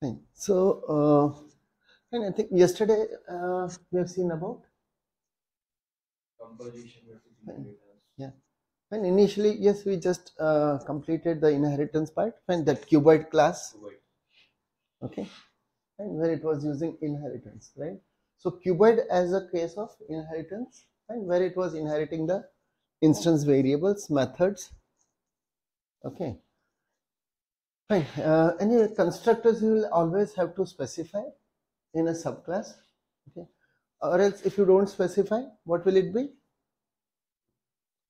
Fine. So, uh, and I think yesterday uh, we have seen about? Composition Fine. Yeah. And initially yes we just uh, completed the inheritance part. When that cuboid class. Okay. And where it was using inheritance right? So cuboid as a case of inheritance and where it was inheriting the instance variables methods. Okay fine. Uh, anyway constructors you will always have to specify in a subclass okay? Or else if you don't specify what will it be?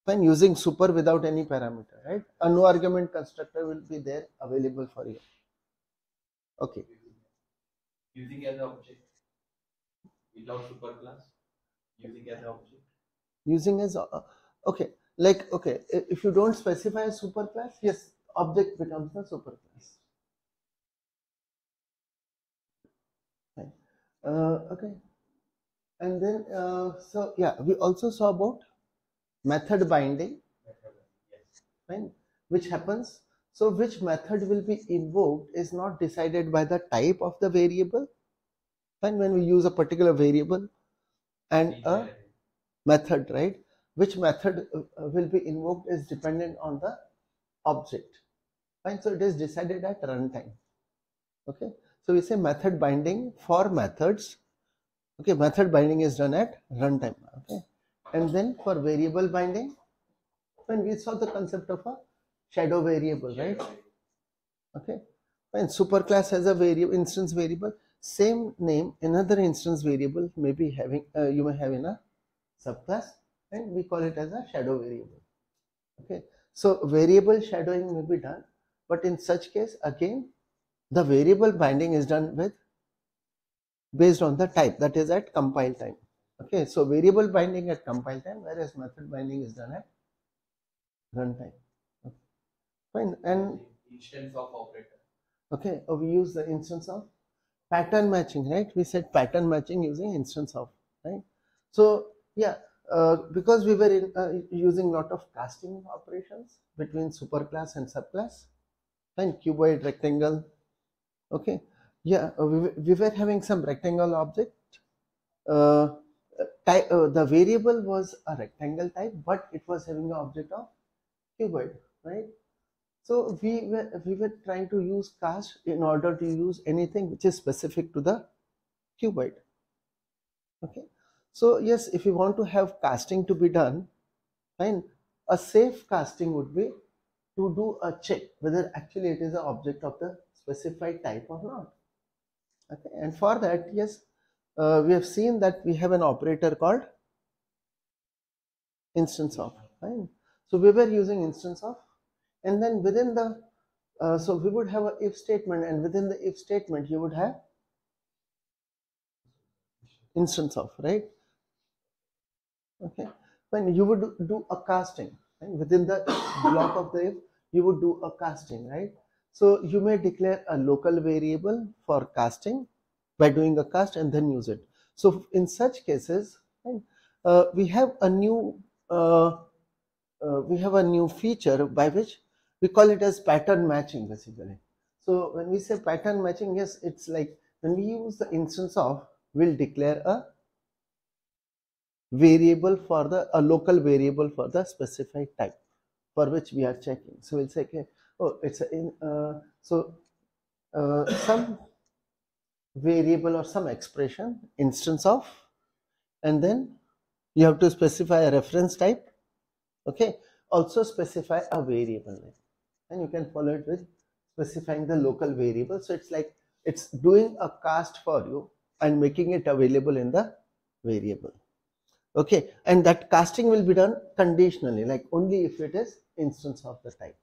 When using super without any parameter right? A no argument constructor will be there available for you. Okay. Using as an object without superclass, using as an object. using as a- okay. Like okay if you don't specify a superclass yes object becomes the superclass Fine. uh, okay. And then uh, so yeah we also saw about method binding. Yes. fine which happens. So which method will be invoked is not decided by the type of the variable. Fine when we use a particular variable and a method right? Which method uh, will be invoked is dependent on the object fine so it is decided at runtime. Okay? So we say method binding for methods. Okay method binding is done at runtime. Okay? And then for variable binding when we saw the concept of a shadow variable right? Okay? And superclass has a variable instance variable. Same name another instance variable may be having uh, you may have in a subclass and we call it as a shadow variable. Okay? So variable shadowing may be done but in such case again the variable binding is done with based on the type that is at compile time okay so variable binding at compile time whereas method binding is done at runtime okay. fine and Instance of operator. okay uh, we use the instance of pattern matching right we said pattern matching using instance of right so yeah uh, because we were in, uh, using lot of casting operations between superclass and subclass and cuboid rectangle okay yeah uh, we, were- we were having some rectangle object uh, type, uh, the variable was a rectangle type but it was having an object of cuboid right so we were we were trying to use cast in order to use anything which is specific to the cuboid. Okay. So yes, if you want to have casting to be done, fine. A safe casting would be to do a check whether actually it is an object of the specified type or not. Okay. And for that, yes, uh, we have seen that we have an operator called instance of. Fine. So we were using instance of and then within the uh, so we would have a if statement and within the if statement you would have instance of right okay when you would do a casting right? within the block of the if you would do a casting right? So you may declare a local variable for casting by doing a cast and then use it. So in such cases right, uh, we have a new uh, uh, we have a new feature by which we call it as pattern matching basically. So when we say pattern matching yes it's like when we use the instance of we'll declare a variable for the a local variable for the specified type for which we are checking. So we'll say okay oh it's in uh, so uh, some variable or some expression instance of and then you have to specify a reference type okay? Also specify a variable name. And you can follow it with specifying the local variable. So it's like it's doing a cast for you and making it available in the variable okay and that casting will be done conditionally like only if it is instance of the type.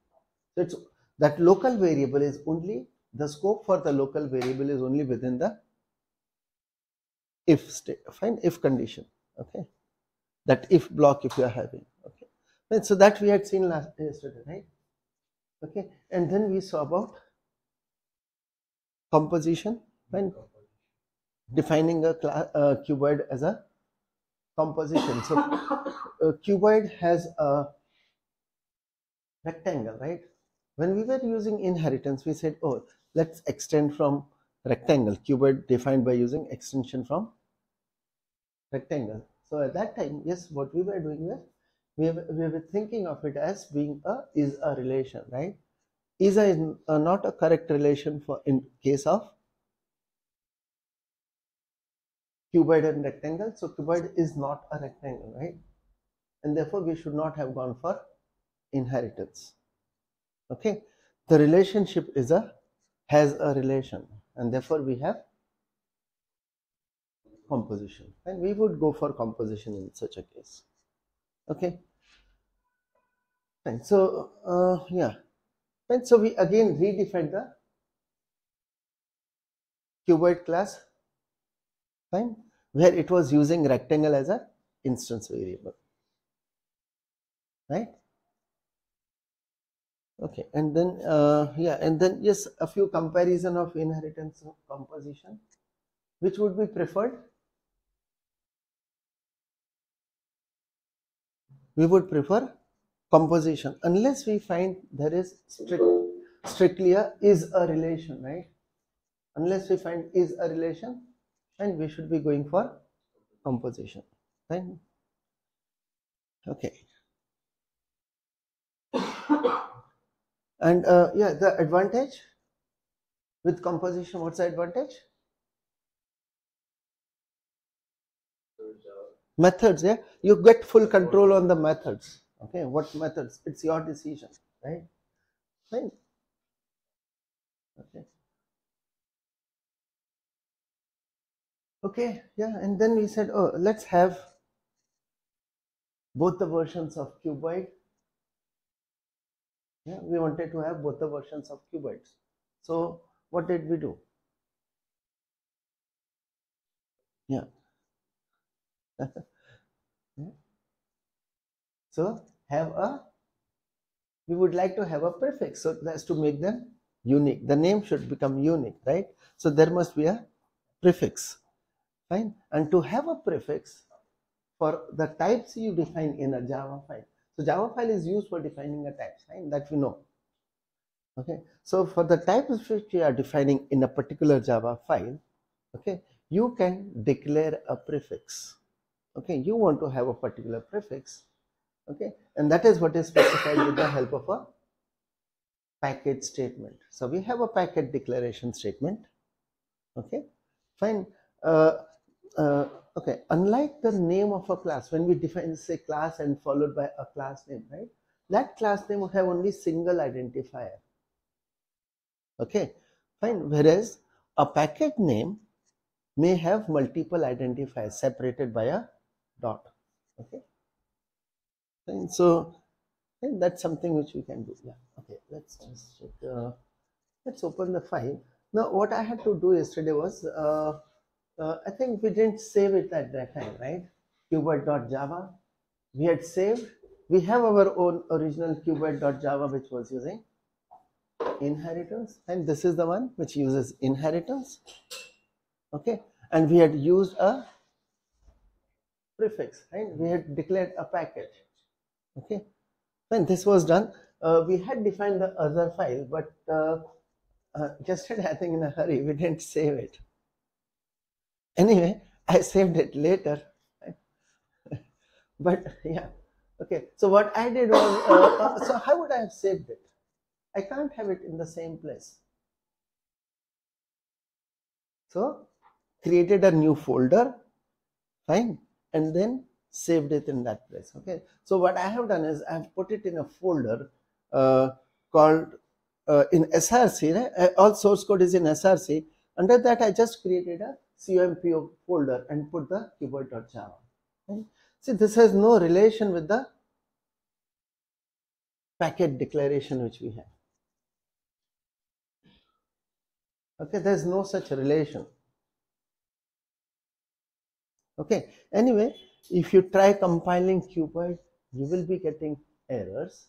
So it's that local variable is only the scope for the local variable is only within the if state fine if condition okay? That if block if you are having okay? Right, so that we had seen last yesterday right? Okay and then we saw about composition when defining a class uh, cuboid as a composition so uh, cuboid has a rectangle right when we were using inheritance we said oh let's extend from rectangle, cuboid defined by using extension from rectangle. So at that time, yes, what we were doing was we were, we were thinking of it as being a is a relation, right? Is a, is a not a correct relation for in case of cuboid and rectangle. So cuboid is not a rectangle, right? And therefore we should not have gone for inheritance. Okay, the relationship is a has a relation, and therefore we have composition. And we would go for composition in such a case. Okay? And so uh, yeah. And so we again redefined the cuboid class fine where it was using rectangle as a instance variable. Right? Okay. And then uh, yeah and then yes a few comparison of inheritance of composition. Which would be preferred? We would prefer composition unless we find there is strict, strictly a is a relation right? Unless we find is a relation and we should be going for composition. Right? Okay. And uh, yeah the advantage? With composition what's the advantage? Methods yeah. You get full control on the methods. Okay what methods? It's your decision right? Fine okay okay yeah and then we said oh let's have both the versions of cuboid. Yeah we wanted to have both the versions of cuboids. So what did we do? Yeah. So have a we would like to have a prefix so that's to make them unique. The name should become unique right? So there must be a prefix fine? And to have a prefix for the types you define in a java file. So java file is used for defining a type fine? That we know. Okay? So for the types which you are defining in a particular java file okay you can declare a prefix. Okay? You want to have a particular prefix okay? And that is what is specified with the help of a package statement. So we have a package declaration statement okay? Fine? Uh, uh, okay unlike the name of a class when we define say class and followed by a class name right? That class name would have only single identifier. Okay fine. Whereas a package name may have multiple identifiers separated by a dot. Okay and so and that's something which we can do. Yeah okay let's just check uh, let's open the file. Now what i had to do yesterday was uh, uh, i think we didn't save it at that time right? Cuboid.java we had saved. We have our own original cuboid.java which was using inheritance. And this is the one which uses inheritance. Okay? And we had used a prefix right? We had declared a package. okay? When this was done uh, we had defined the other file but uh, uh, yesterday i think in a hurry. We didn't save it anyway i saved it later. But yeah. Okay so what i did was uh, uh, so how would i have saved it? I can't have it in the same place. So created a new folder fine and then saved it in that place okay? So what i have done is i have put it in a folder uh, called uh, in src right? Uh, all source code is in src under that i just created a compo folder and put the cuboid.java okay? see this has no relation with the package declaration which we have. Okay there's no such relation. Okay anyway if you try compiling cuboid you will be getting errors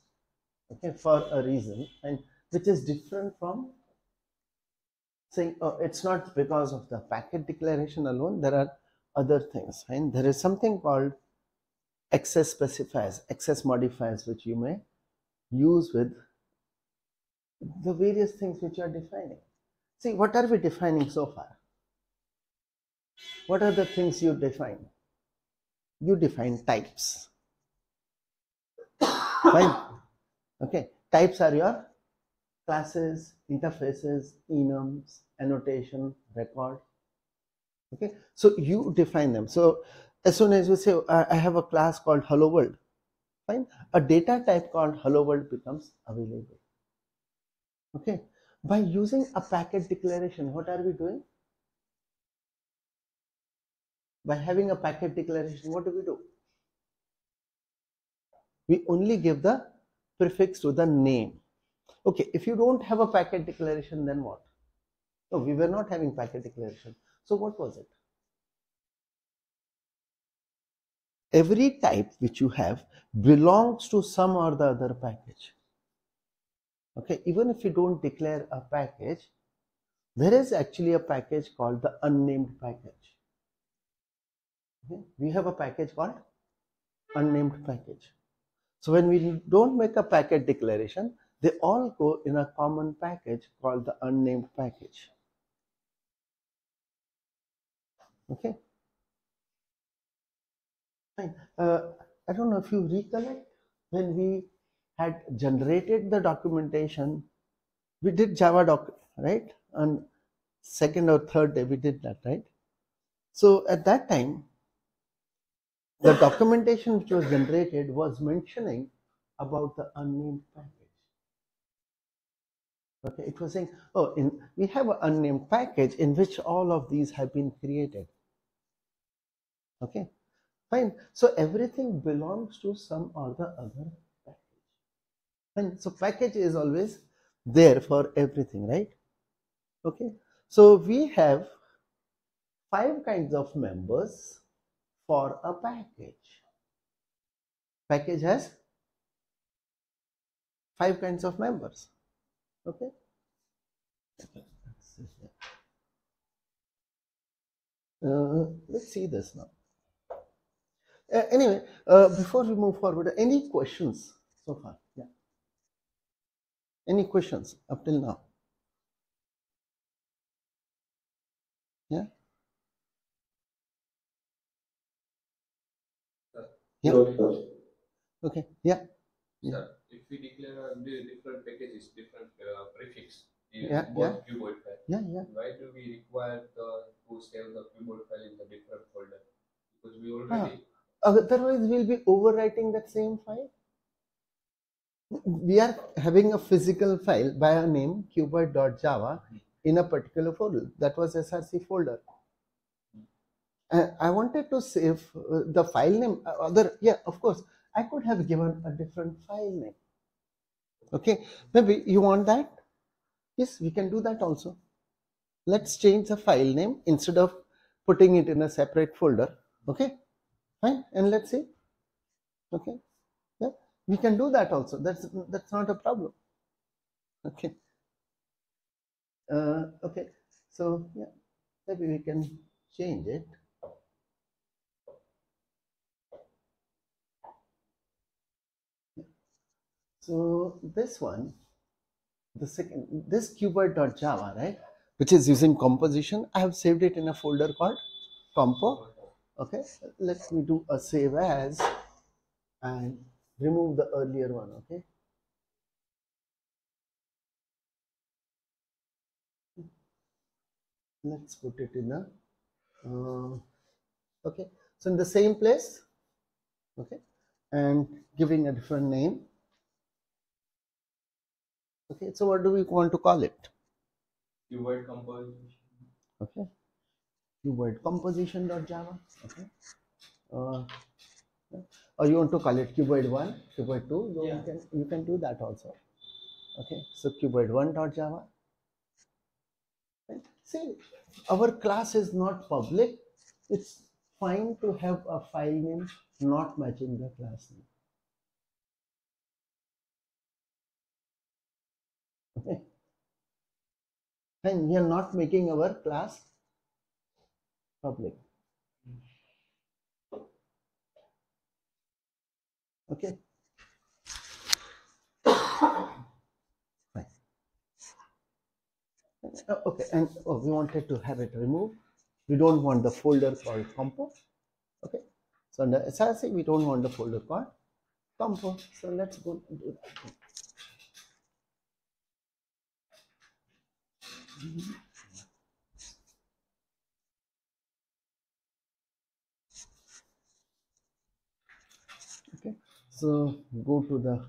okay for a reason and which is different from saying oh it's not because of the package declaration alone there are other things there is something called access specifiers access modifiers which you may use with the various things which you are defining See, what are we defining so far? What are the things you define? You define types. Fine. Okay. Types are your classes, interfaces, enums, annotation, record. Okay. So you define them. So as soon as you say, I have a class called hello world, fine. A data type called hello world becomes available. Okay. By using a package declaration, what are we doing? By having a package declaration, what do we do? We only give the prefix to the name. Okay, if you don't have a package declaration, then what? No, we were not having package declaration. So what was it? Every type which you have belongs to some or the other package. Okay, even if you don't declare a package, there is actually a package called the unnamed package. Okay, we have a package called unnamed package. So when we don't make a package declaration, they all go in a common package called the unnamed package. Okay. Fine. Uh, I don't know if you recollect when we had generated the documentation, we did Java doc, right? On second or third day, we did that, right? So at that time, the documentation which was generated was mentioning about the unnamed package. Okay, it was saying, oh, in we have an unnamed package in which all of these have been created. Okay, fine. So everything belongs to some or the other package. Fine. So package is always there for everything, right? Okay. So we have five kinds of members for a package. Package has five kinds of members. Okay. Uh, let's see this now. Uh, anyway, uh, before we move forward, any questions so far? Yeah. Any questions up till now? Yeah. Yeah. Okay. Yeah. Yeah. We declare uh, different packages, different uh, prefix in Yeah, both cuboid file, Yeah. Yeah. why do we require the to save the cuboid file in the different folder? Because we already. Ah. Otherwise, we'll be overwriting that same file. We are having a physical file by a name cuboid.java in a particular folder. That was SRC folder. Uh, I wanted to save uh, the file name. uh, Other, yeah, of course, I could have given a different file name. Okay, maybe you want that? Yes, we can do that also. Let's change the file name instead of putting it in a separate folder. Okay, fine, and let's see. Okay, yeah, we can do that also. That's that's not a problem. Okay. Uh, okay, so yeah, maybe we can change it. So this one, the second, this cuboid.java, right, which is using composition, I have saved it in a folder called compo. Okay, let me do a save as and remove the earlier one. Okay. Let's put it in a, uh, okay, so in the same place, okay, and giving a different name. Okay, so what do we want to call it? cuboid composition. Okay, cuboid composition.java. Okay, uh, or you want to call it cuboid one, cuboid two? You Yeah. can you can do that also. Okay, so cuboid one.java. Right. See, our class is not public. It's fine to have a file name not matching the class name. Okay. And we are not making our class public. Okay. Uh, okay, and oh, we wanted to have it removed. We don't want the folder called compo. Okay, so under SRC, we don't want the folder called compo. So let's go do that. Okay, so go to the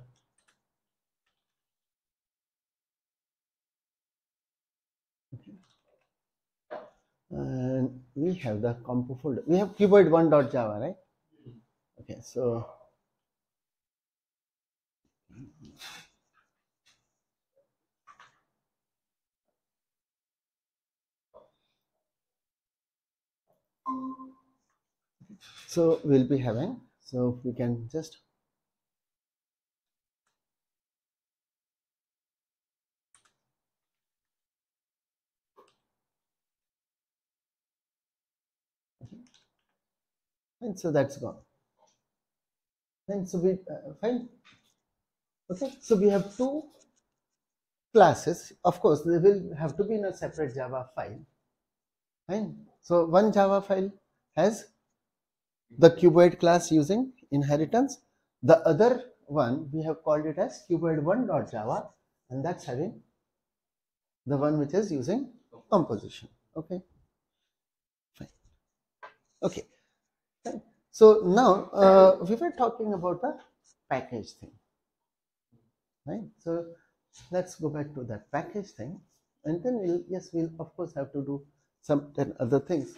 and we have the compo folder. We have cuboid one dot java, right? Okay, so so we'll be having so we can just and so that's gone. And so we uh, fine. Okay so we have two classes. Of course they will have to be in a separate java file. Fine so one java file has the cuboid class using inheritance. The other one we have called it as cuboid1.java and that's having the one which is using composition. Okay? Fine. Okay. So now uh, we were talking about the package thing. Right? So let's go back to that package thing and then we'll yes we'll of course have to do some then other things.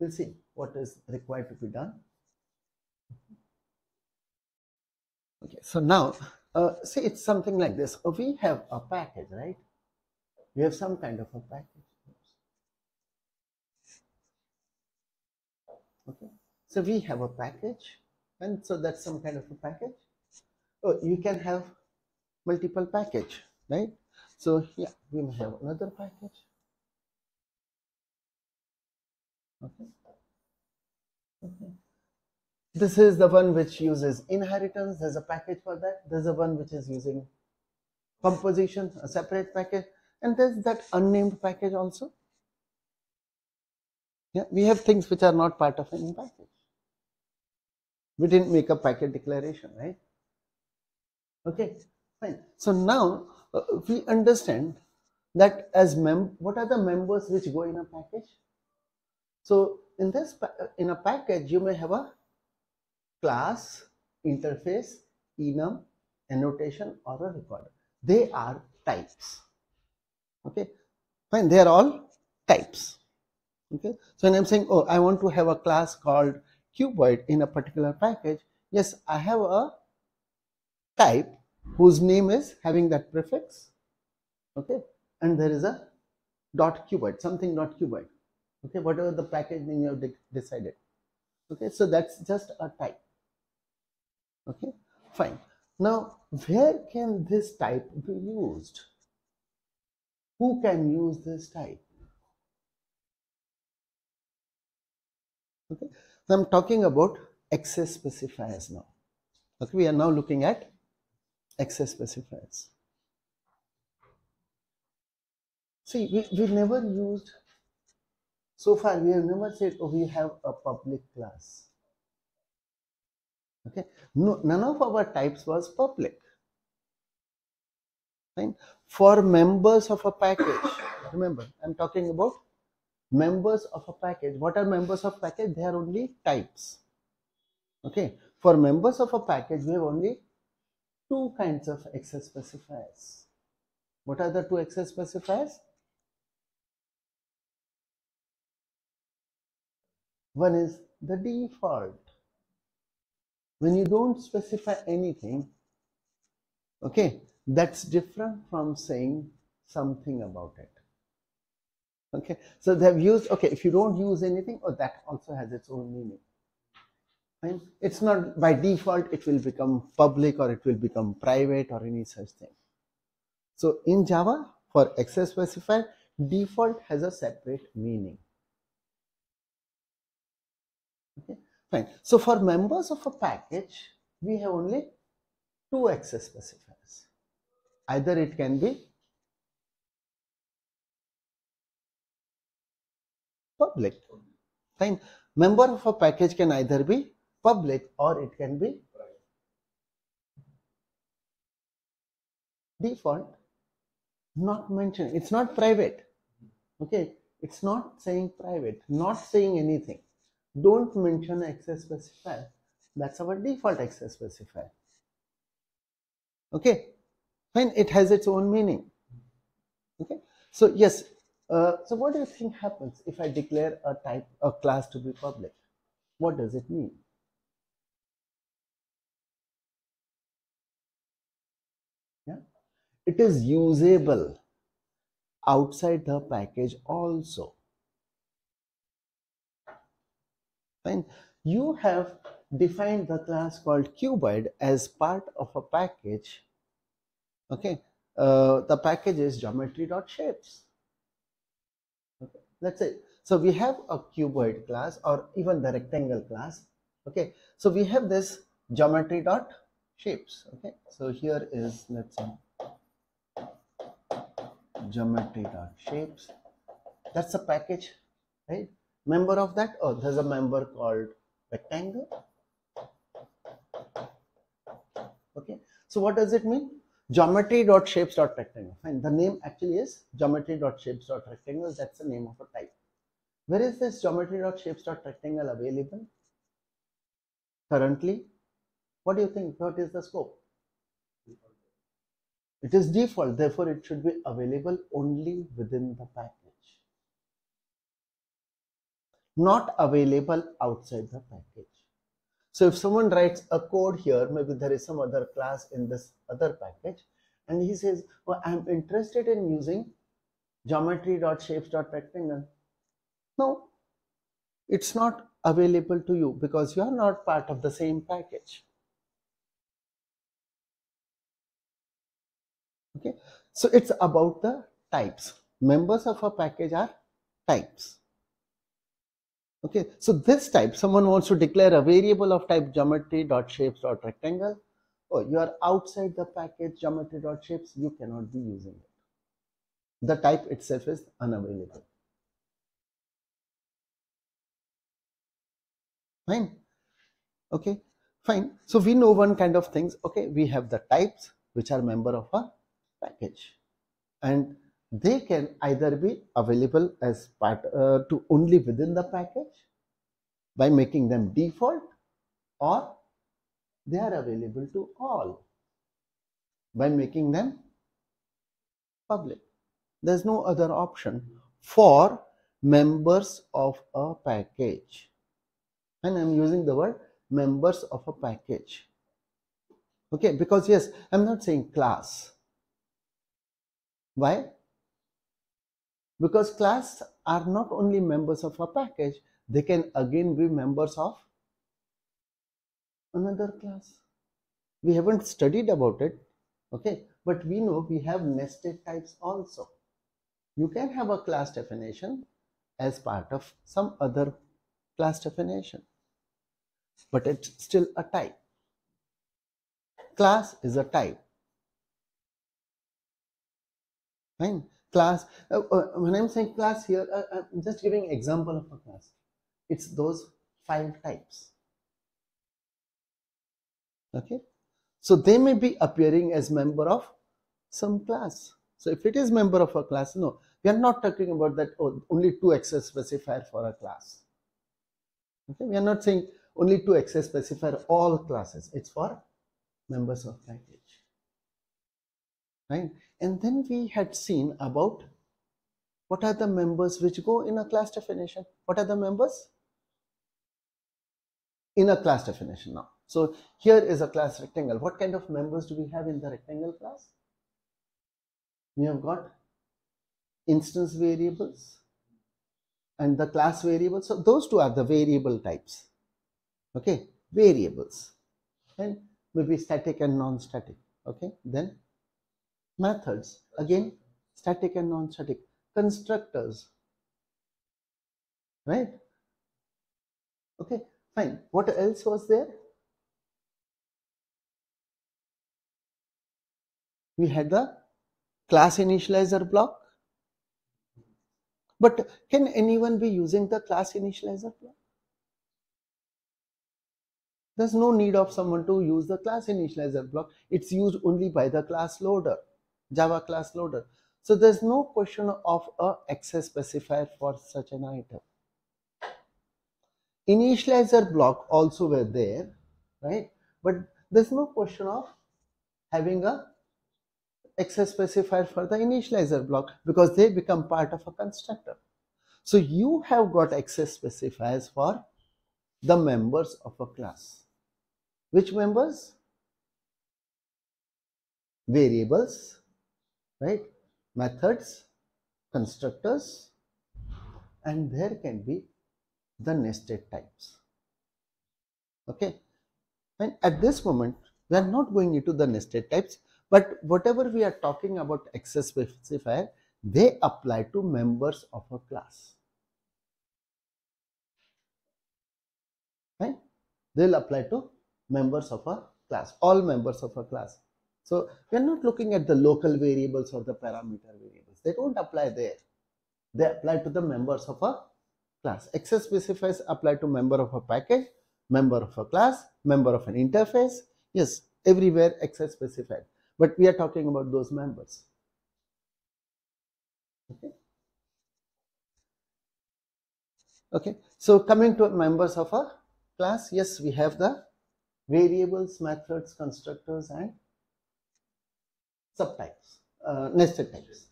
We'll see what is required to be done. Okay so now uh, say it's something like this. Uh, we have a package right? We have some kind of a package. Okay so we have a package and so that's some kind of a package. Oh you can have multiple package right? So yeah we may have another package okay. Okay this is the one which uses inheritance. There's a package for that. There's the one which is using composition a separate package. And there's that unnamed package also. Yeah we have things which are not part of any package. We didn't make a package declaration right? Okay fine. So now uh, we understand that as mem what are the members which go in a package so in this in a package you may have a class interface enum annotation or a recorder. They are types. Okay? Fine they are all types. Okay? So when i'm saying oh i want to have a class called cuboid in a particular package yes i have a type whose name is having that prefix. Okay? And there is a dot cuboid something dot cuboid okay whatever the package name you have de decided. Okay so that's just a type. Okay fine. Now where can this type be used? Who can use this type? Okay so i'm talking about access specifiers now. Okay we are now looking at access specifiers. See we, we never used so far we have never said oh we have a public class. Okay? No none of our types was public. Fine for members of a package remember i'm talking about members of a package. What are members of package? They are only types. Okay? For members of a package we have only two kinds of access specifiers. What are the two access specifiers one is the default. When you don't specify anything okay that's different from saying something about it. Okay so they've used okay if you don't use anything oh that also has its own meaning. Fine. it's not by default it will become public or it will become private or any such thing. So in java for access specifier default has a separate meaning okay fine so for members of a package we have only two access specifiers either it can be public. Fine. Member of a package can either be public or it can be private. default. Not mentioned. It's not private. Okay. It's not saying private, not saying anything. Don't mention access specifier. That's our default access specifier. Okay. Fine. It has its own meaning. Okay. So yes. Uh, so what do you think happens if I declare a type, a class to be public? What does it mean? Yeah. It is usable outside the package also. Fine. You have defined the class called cuboid as part of a package. Okay. Uh, the package is geometry.shapes. Okay. That's it. So we have a cuboid class or even the rectangle class. Okay. So we have this geometry.shapes. Okay. So here is let's say geometry.shapes. That's a package, right? Member of that, oh, there's a member called rectangle. Okay, so what does it mean? Geometry.shapes.rectangle. Fine, the name actually is geometry.shapes.rectangle. That's the name of a type. Where is this geometry.shapes.rectangle available? Currently, what do you think? What is the scope? It is default, therefore it should be available only within the package. Not available outside the package. So if someone writes a code here, maybe there is some other class in this other package, and he says, well, I'm interested in using geometry.shapes.rectangle. No, it's not available to you because you are not part of the same package. okay so it's about the types members of a package are types okay so this type someone wants to declare a variable of type geometry dot shapes dot rectangle. Oh you are outside the package geometry dot shapes you cannot be using it. The type itself is unavailable. Fine. Okay fine. So we know one kind of things. Okay we have the types which are member of a package. And they can either be available as part uh, to only within the package by making them default or they are available to all by making them public. There's no other option for members of a package. And i'm using the word members of a package. Okay because yes i'm not saying class. Why? Because class are not only members of a package, they can again be members of another class. We haven't studied about it, okay, but we know we have nested types also. You can have a class definition as part of some other class definition, but it's still a type. Class is a type fine class uh, uh, when i'm saying class here uh, uh, i'm just giving example of a class. It's those five types. Okay? So they may be appearing as member of some class. So if it is member of a class no we are not talking about that oh, only two access specifier for a class. Okay? We are not saying only two access specifier all classes. It's for members of package right and then we had seen about what are the members which go in a class definition. What are the members? In a class definition now. So here is a class rectangle. What kind of members do we have in the rectangle class? We have got instance variables and the class variables. So those two are the variable types. Okay, variables. And maybe static and non-static. Okay, then methods. Again static and non-static. Constructors. Right? Okay fine. What else was there? We had the class initializer block. But can anyone be using the class initializer block? There's no need of someone to use the class initializer block. It's used only by the class loader, Java class loader. So there's no question of a access specifier for such an item. Initializer block also were there, right? But there's no question of having a access specifier for the initializer block because they become part of a constructor. So you have got access specifiers for the members of a class. Which members? Variables, right? Methods, constructors, and there can be the nested types. Okay, and at this moment, we are not going into the nested types, but whatever we are talking about access specifier, they apply to members of a class. Right? They'll apply to members of a class, all members of a class. So we are not looking at the local variables or the parameter variables. They don't apply there. They apply to the members of a class. Access specifiers apply to member of a package, member of a class, member of an interface. Yes, everywhere access specified. But we are talking about those members. Okay. Okay. So coming to members of a class, yes, we have the variables, methods, constructors, and subtypes, uh, nested types.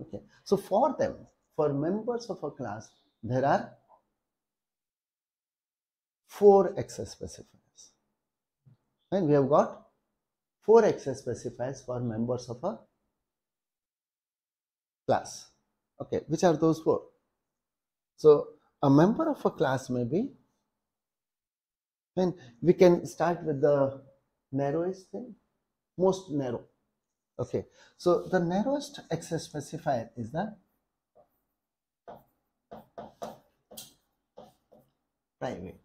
Okay, so for them, for members of a class, there are four access specifiers. And we have got four access specifiers for members of a class. Okay, which are those four? So a member of a class may be and we can start with the narrowest thing, most narrow. Okay, so the narrowest access specifier is the private.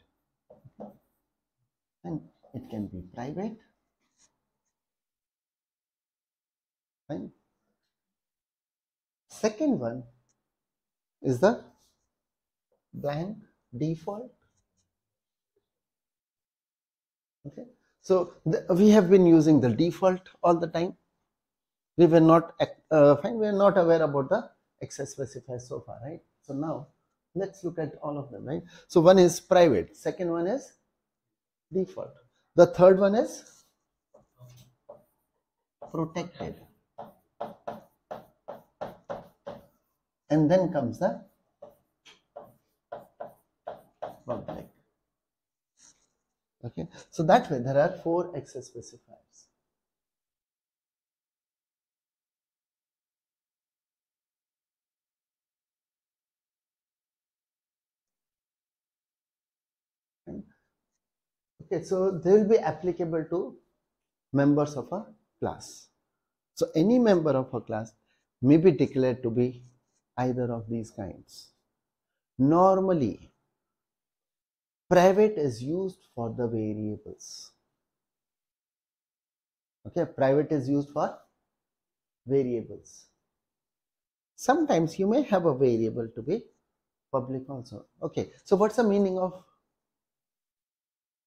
And it can be private. Fine. Second one is the blank default okay so the, we have been using the default all the time we were not uh, fine we are not aware about the access specifier so far right? So now let's look at all of them right? So one is private second one is default. The third one is protected. And then comes the public. Okay, so that way there are four access specifiers. So they will be applicable to members of a class. So any member of a class may be declared to be either of these kinds. Normally, private is used for the variables okay private is used for variables sometimes you may have a variable to be public also okay so what's the meaning of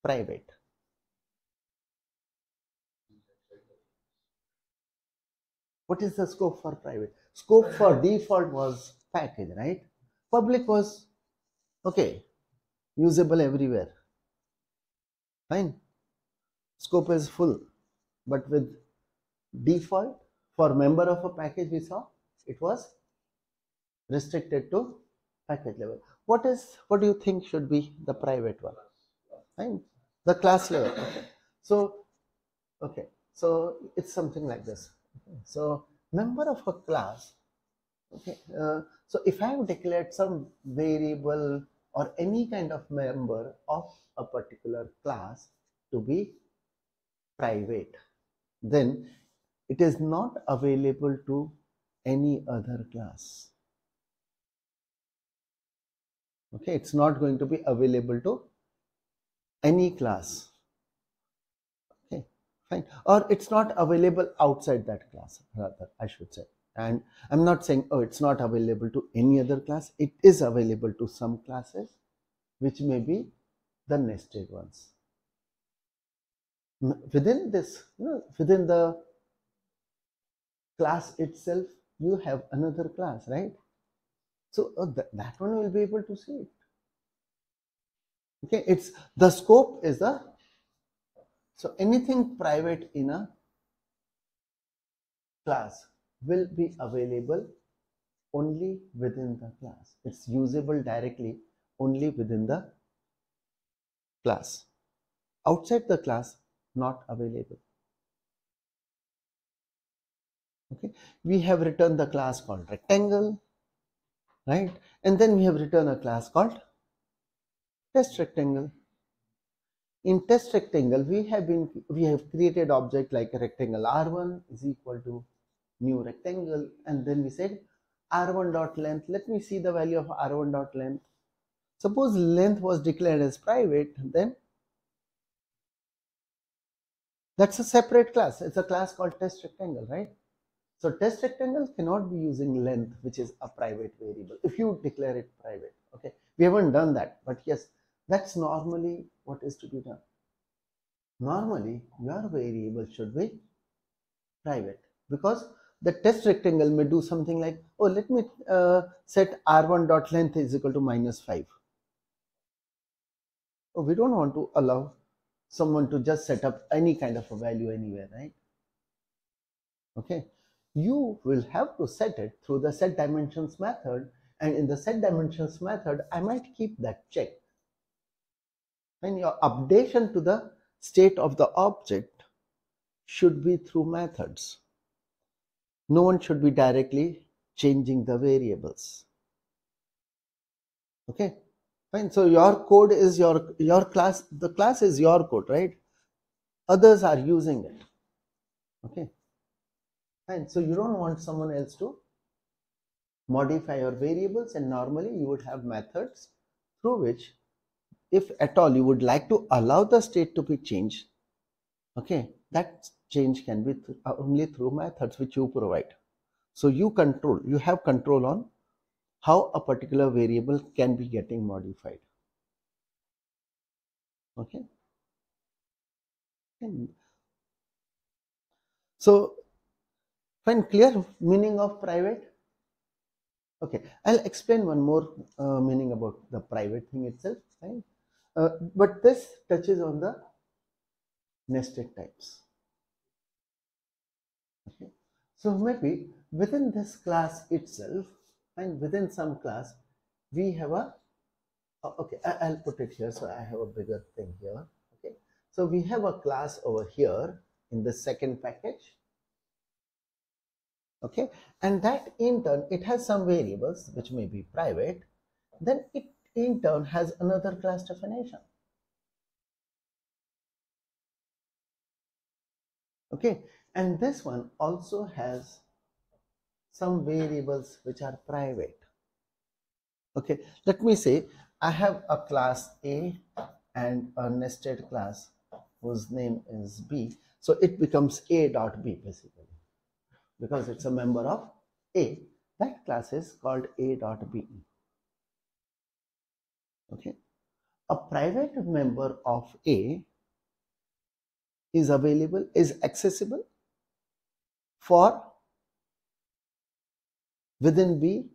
private what is the scope for private scope for default was package right public was okay usable everywhere. Fine. Scope is full, but with default for member of a package we saw it was restricted to package level. What is what do you think should be the private one? Fine. The class level. Okay. So okay. So it's something like this. Okay. So member of a class. Okay. Uh, so if I have declared some variable or any kind of member of a particular class to be private then it is not available to any other class okay it's not going to be available to any class okay fine or it's not available outside that class rather i should say and I'm not saying, oh, it's not available to any other class. It is available to some classes, which may be the nested ones. Within this, you know, within the class itself, you have another class, right? So uh, th that one will be able to see it. Okay, it's the scope is the so anything private in a class will be available only within the class. It's usable directly only within the class. Outside the class, not available. Okay, we have written the class called rectangle, right? And then we have written a class called test rectangle. In test rectangle, we have been we have created object like a rectangle R1 is equal to new rectangle and then we said r1 dot length. Let me see the value of r1 dot length. Suppose length was declared as private then that's a separate class. It's a class called test rectangle right? So test rectangle cannot be using length which is a private variable if you declare it private okay? We haven't done that but yes that's normally what is to be done normally your variable should be private because the test rectangle may do something like, oh, let me uh, set r1 dot length is equal to minus 5. Oh, we don't want to allow someone to just set up any kind of a value anywhere, right? Okay, you will have to set it through the set dimensions method and in the set dimensions method, I might keep that check. And your updation to the state of the object should be through methods. No one should be directly changing the variables. Okay? Fine. So your code is your your class the class is your code right? Others are using it. Okay? Fine. So you don't want someone else to modify your variables and normally you would have methods through which if at all you would like to allow the state to be changed okay that change can be th uh, only through methods which you provide. So you control, you have control on how a particular variable can be getting modified. Okay. And so find clear meaning of private. Okay, I'll explain one more uh, meaning about the private thing itself. Right? Uh, but this touches on the nested types. Okay. So maybe within this class itself and within some class we have a oh, okay I'll put it here so I have a bigger thing here. Okay. So we have a class over here in the second package. Okay. And that in turn it has some variables which may be private. Then it in turn has another class definition. Okay and this one also has some variables which are private. Okay let me say i have a class a and a nested class whose name is b. So it becomes a dot b basically because it's a member of a. That class is called a dot b okay. A private member of a is available is accessible for within B.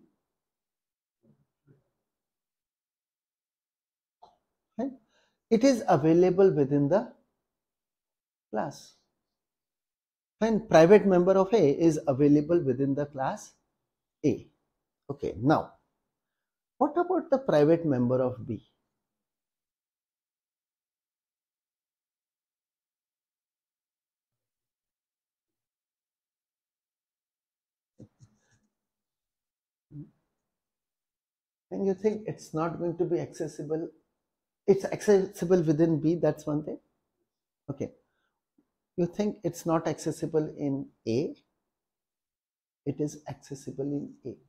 It is available within the class. And private member of A is available within the class A. Okay now what about the private member of B? And you think it's not going to be accessible? It's accessible within b that's one thing? Okay. You think it's not accessible in a? It is accessible in a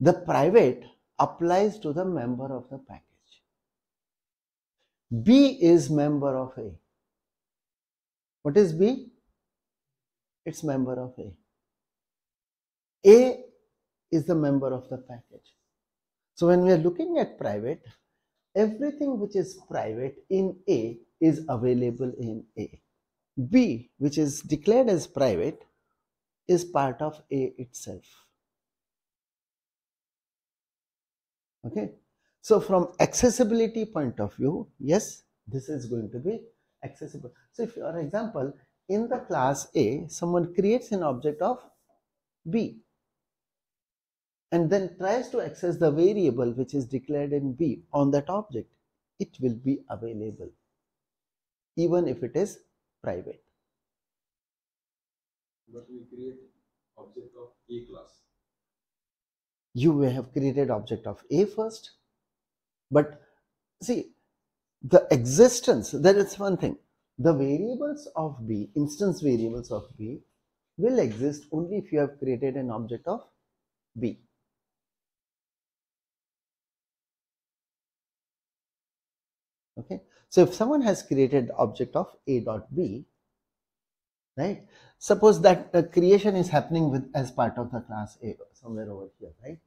the private applies to the member of the package b is member of a what is b It's member of A. A is the member of the package. So when we are looking at private, everything which is private in A is available in A. B, which is declared as private, is part of A itself. Okay. So from accessibility point of view, yes, this is going to be accessible. So if for example, in the class A, someone creates an object of B and then tries to access the variable which is declared in B on that object, it will be available even if it is private. But we create object of A class. You may have created object of A first, but see, the existence, that is one thing. The variables of B, instance variables of B, will exist only if you have created an object of B. Okay, so if someone has created object of A dot B, right? Suppose that the creation is happening with as part of the class A somewhere over here, right?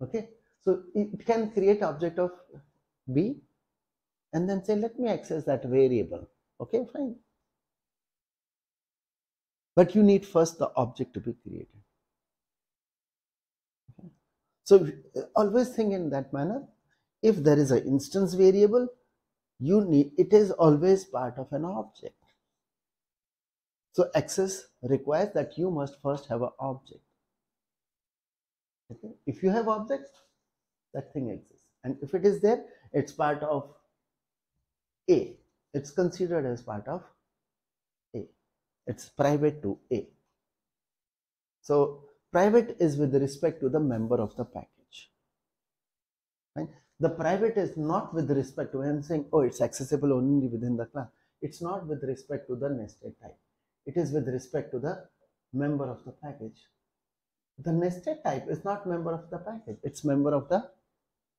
Okay, so it can create object of B and then say, let me access that variable. Okay, fine. But you need first the object to be created. Okay. So always think in that manner. If there is an instance variable, you need it is always part of an object. So access requires that you must first have an object. Okay. If you have object, that thing exists. And if it is there, it's part of A. It's considered as part of A. It's private to A. So private is with respect to the member of the package. Right? The private is not with respect to, I'm saying, oh, it's accessible only within the class. It's not with respect to the nested type. It is with respect to the member of the package. The nested type is not member of the package. It's member of the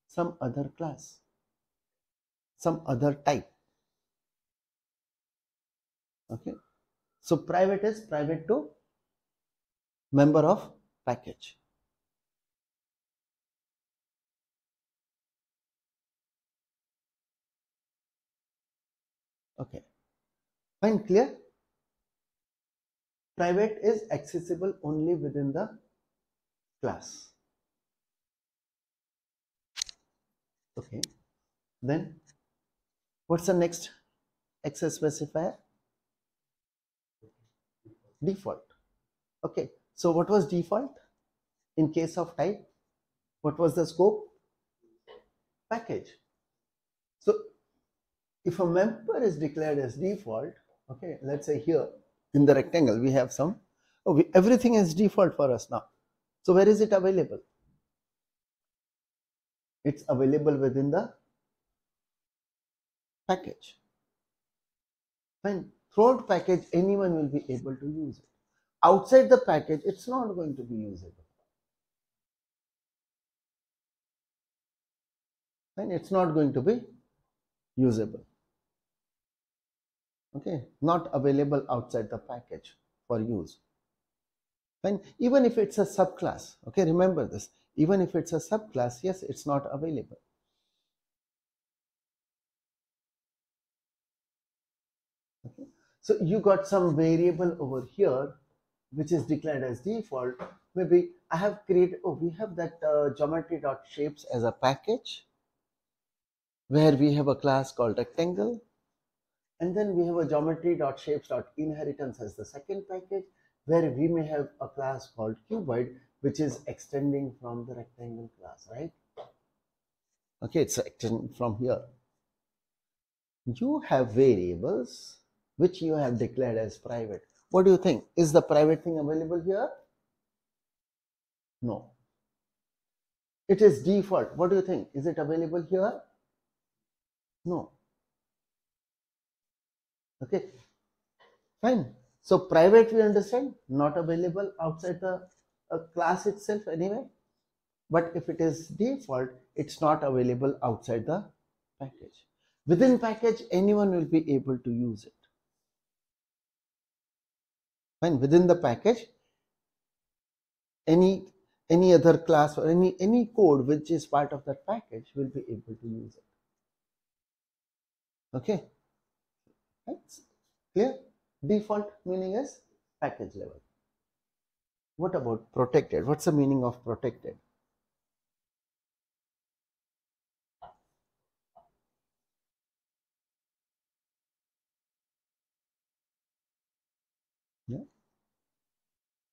some other class, some other type. Okay. So private is private to member of package. Okay. Fine, clear? Private is accessible only within the class. Okay. Then what's the next access specifier? Default. Okay. So what was default in case of type? What was the scope? Package. So if a member is declared as default, okay, let's say here in the rectangle we have some, oh, we, everything is default for us now. So where is it available? It's available within the package. Fine. Throughout package, anyone will be able to use it. Outside the package, it's not going to be usable. Fine. It's not going to be usable. Okay. Not available outside the package for use. Fine. Even if it's a subclass. Okay. Remember this even if it's a subclass, yes, it's not available. Okay. So you got some variable over here, which is declared as default. Maybe I have created, oh, we have that uh, geometry dot shapes as a package where we have a class called rectangle. And then we have a geometry dot shapes dot inheritance as the second package where we may have a class called cuboid which is extending from the rectangle class, right? Okay, it's extending from here. You have variables which you have declared as private. What do you think? Is the private thing available here? No. It is default. What do you think? Is it available here? No. Okay. Fine. So private we understand not available outside the a class itself anyway but if it is default it's not available outside the package within package anyone will be able to use it Fine, within the package, any any other class or any any code which is part of that package will be able to use it. Okay, That's clear? Default meaning is package level. What about protected? What's the meaning of protected?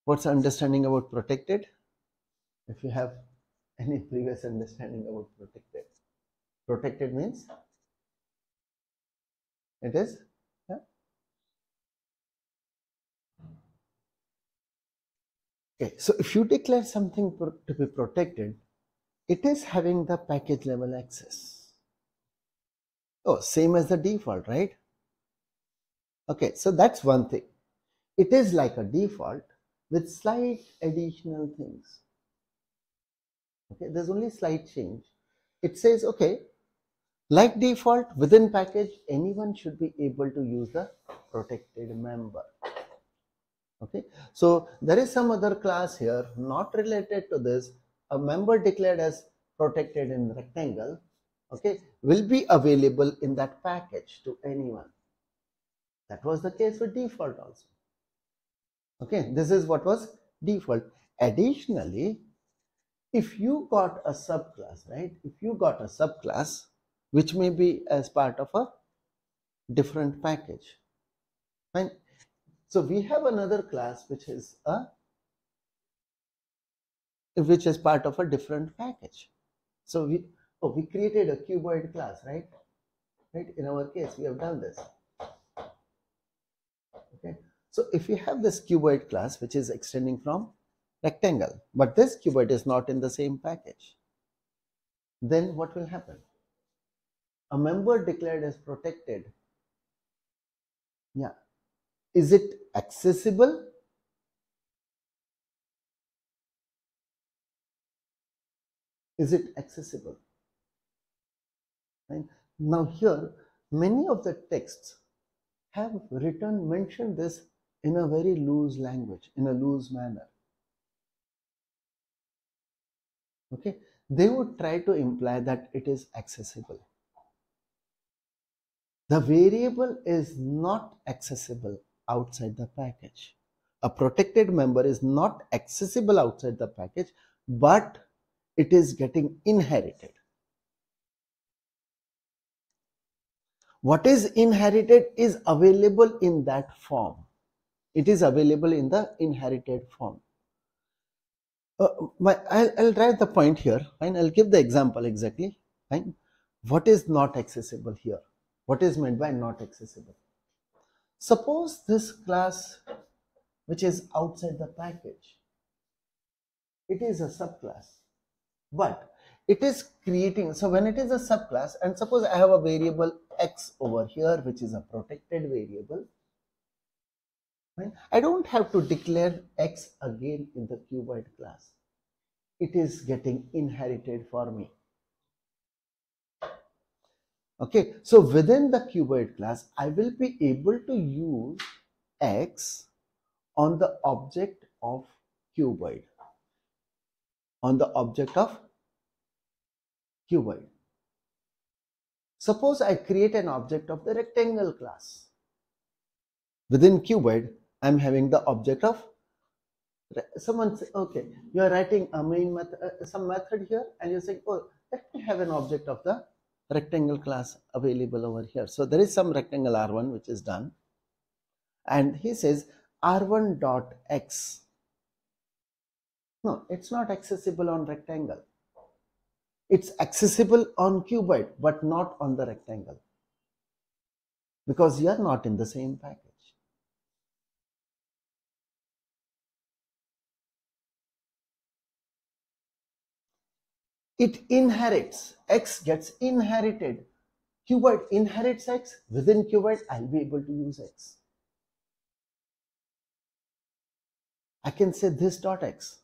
What's understanding about protected? If you have any previous understanding about protected. Protected means it is yeah. Okay, so if you declare something to be protected, it is having the package level access. Oh, same as the default, right? Okay, so that's one thing. It is like a default with slight additional things. Okay, there's only slight change. It says, okay, like default within package, anyone should be able to use the protected member. Okay, so there is some other class here not related to this. A member declared as protected in rectangle, okay, will be available in that package to anyone. That was the case with default also. Okay, this is what was default. Additionally, if you got a subclass, right? If you got a subclass, which may be as part of a different package, fine. So we have another class which is a which is part of a different package. So we oh we created a cuboid class, right? Right. In our case, we have done this. Okay. So if we have this cuboid class which is extending from rectangle, but this cuboid is not in the same package, then what will happen? A member declared as protected. Yeah. Is it accessible? Is it accessible? Right. Now here, many of the texts have written, mentioned this in a very loose language, in a loose manner. Okay, they would try to imply that it is accessible. The variable is not accessible outside the package. A protected member is not accessible outside the package, but it is getting inherited. What is inherited is available in that form. It is available in the inherited form. Uh, my, I'll, I'll write the point here and I'll give the example exactly. Fine. What is not accessible here? What is meant by not accessible? Suppose this class which is outside the package, it is a subclass, but it is creating, so when it is a subclass and suppose I have a variable x over here which is a protected variable, right? I don't have to declare x again in the cuboid class. It is getting inherited for me. Okay, so within the cuboid class, I will be able to use x on the object of cuboid, on the object of cuboid. Suppose I create an object of the rectangle class. Within cuboid, I'm having the object of someone say, okay, you are writing a main method, uh, some method here, and you're saying, oh, let me have an object of the rectangle class available over here. So there is some rectangle R1 which is done, and he says R1 dot X. No, it's not accessible on rectangle. It's accessible on cuboid, but not on the rectangle because you are not in the same package. It inherits. X gets inherited. Cuboid inherits x. Within cuboid i'll be able to use x. I can say this dot x.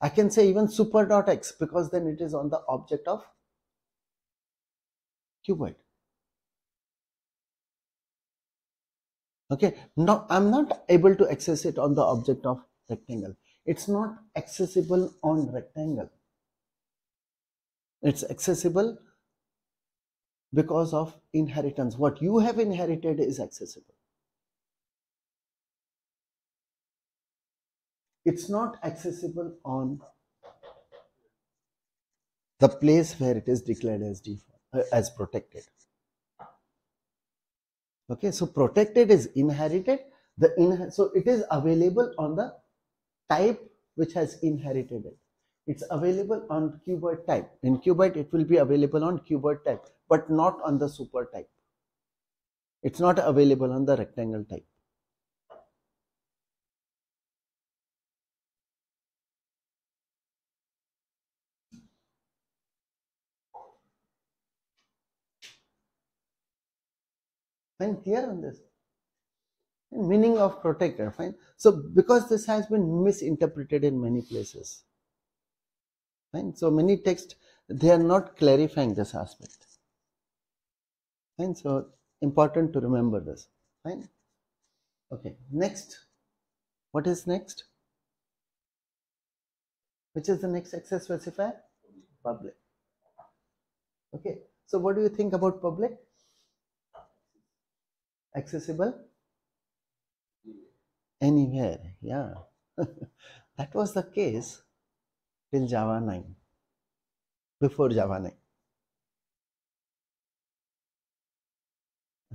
I can say even super dot x because then it is on the object of cuboid Okay, no, I'm not able to access it on the object of rectangle. It's not accessible on rectangle. It's accessible because of inheritance. What you have inherited is accessible. It's not accessible on the place where it is declared as default, uh, as protected. Okay, so protected is inherited. The in, so it is available on the type which has inherited it. It's available on cuboid type. In cuboid, it will be available on cuboid type, but not on the super type. It's not available on the rectangle type. Fine, clear on this? Meaning of protected, fine. So because this has been misinterpreted in many places. Fine. So many texts they are not clarifying this aspect. Fine. So important to remember this. Fine. Okay. Next. What is next? Which is the next access specifier? Public. Okay. So what do you think about public? Accessible? Anywhere. Yeah. that was the case till Java 9, before Java 9.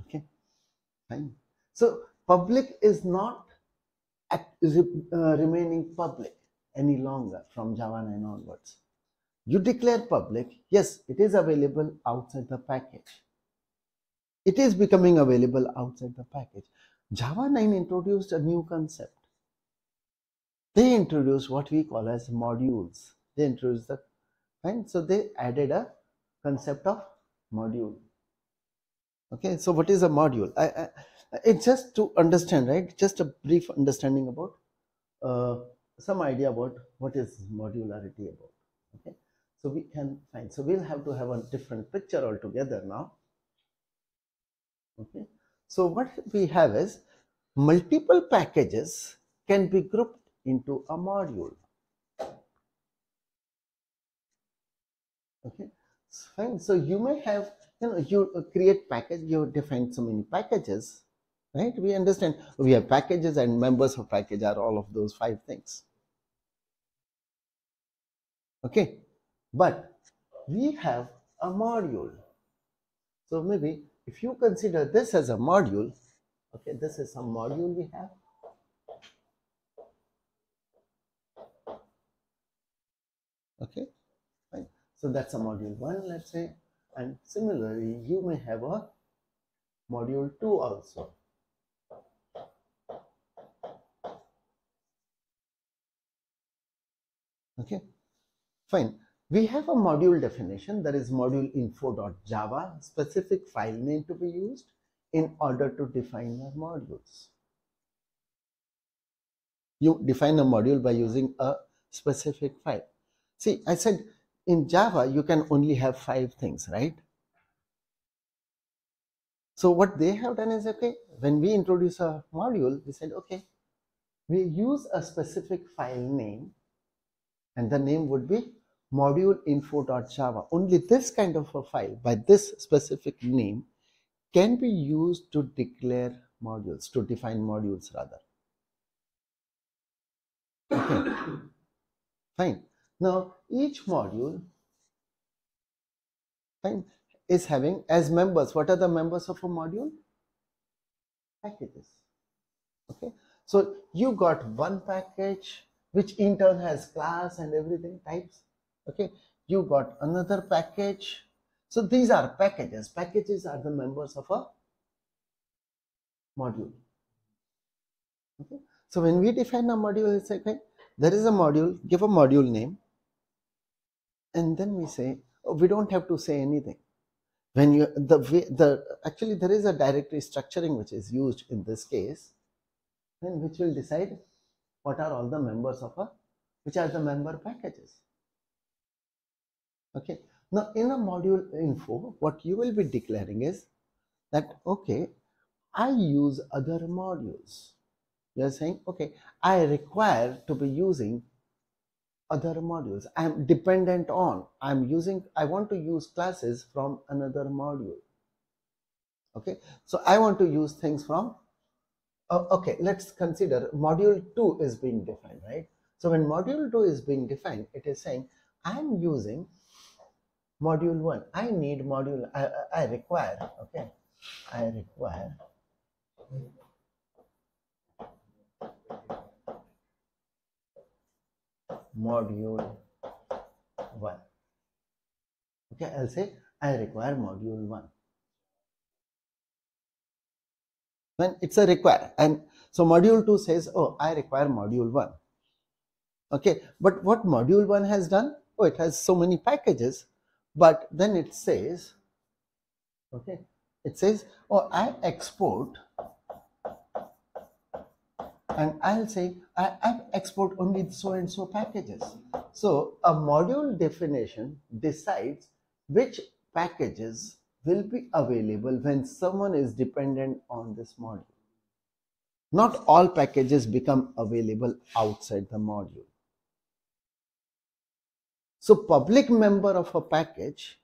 Okay, fine. So public is not at, uh, remaining public any longer from Java 9 onwards. You declare public, yes, it is available outside the package. It is becoming available outside the package. Java 9 introduced a new concept they introduced what we call as modules. They introduced the fine. So they added a concept of module. Okay, so what is a module? I, I, it's just to understand, right? Just a brief understanding about uh, some idea about what is modularity about. Okay, so we can find. So we'll have to have a different picture altogether now. Okay, so what we have is multiple packages can be grouped into a module. Okay, fine. So you may have, you know, you create package, you define so many packages, right? We understand we have packages and members of package are all of those five things. Okay, but we have a module. So maybe if you consider this as a module, okay, this is some module we have okay? Fine. So that's a module one let's say. And similarly you may have a module two also. Okay? Fine. We have a module definition that is module info.java specific file name to be used in order to define your modules. You define a module by using a specific file See, I said in Java, you can only have five things, right? So what they have done is, okay, when we introduce a module, we said, okay, we use a specific file name and the name would be moduleinfo.java. Only this kind of a file by this specific name can be used to declare modules, to define modules rather. Okay, fine. Now, each module is having as members, what are the members of a module? Packages. Okay. So, you got one package which in turn has class and everything types. Okay. You got another package. So, these are packages. Packages are the members of a module. Okay. So, when we define a module, it's like, okay, there is a module, give a module name and then we say oh, we don't have to say anything. When you the the actually there is a directory structuring which is used in this case and which will decide what are all the members of a which are the member packages. Okay? Now in a module info what you will be declaring is that okay I use other modules. You're saying, okay, I require to be using other modules. I'm dependent on, I'm using, I want to use classes from another module. Okay, so I want to use things from, oh, okay, let's consider module 2 is being defined, right? So when module 2 is being defined, it is saying, I'm using module 1. I need module, I, I I require, okay, I require module 1 okay i'll say i require module 1 when it's a require and so module 2 says oh i require module 1 okay but what module 1 has done? Oh it has so many packages but then it says okay it says oh i export and I'll say I, I export only so and so packages. So a module definition decides which packages will be available when someone is dependent on this module. Not all packages become available outside the module. So public member of a package,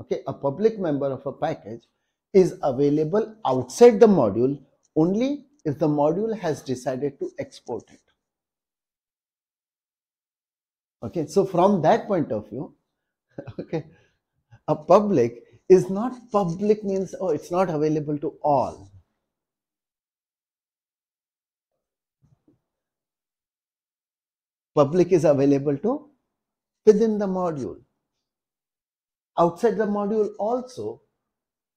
okay, a public member of a package is available outside the module only if the module has decided to export it. Okay, so from that point of view, okay, a public is not public means oh it's not available to all. Public is available to within the module. Outside the module also,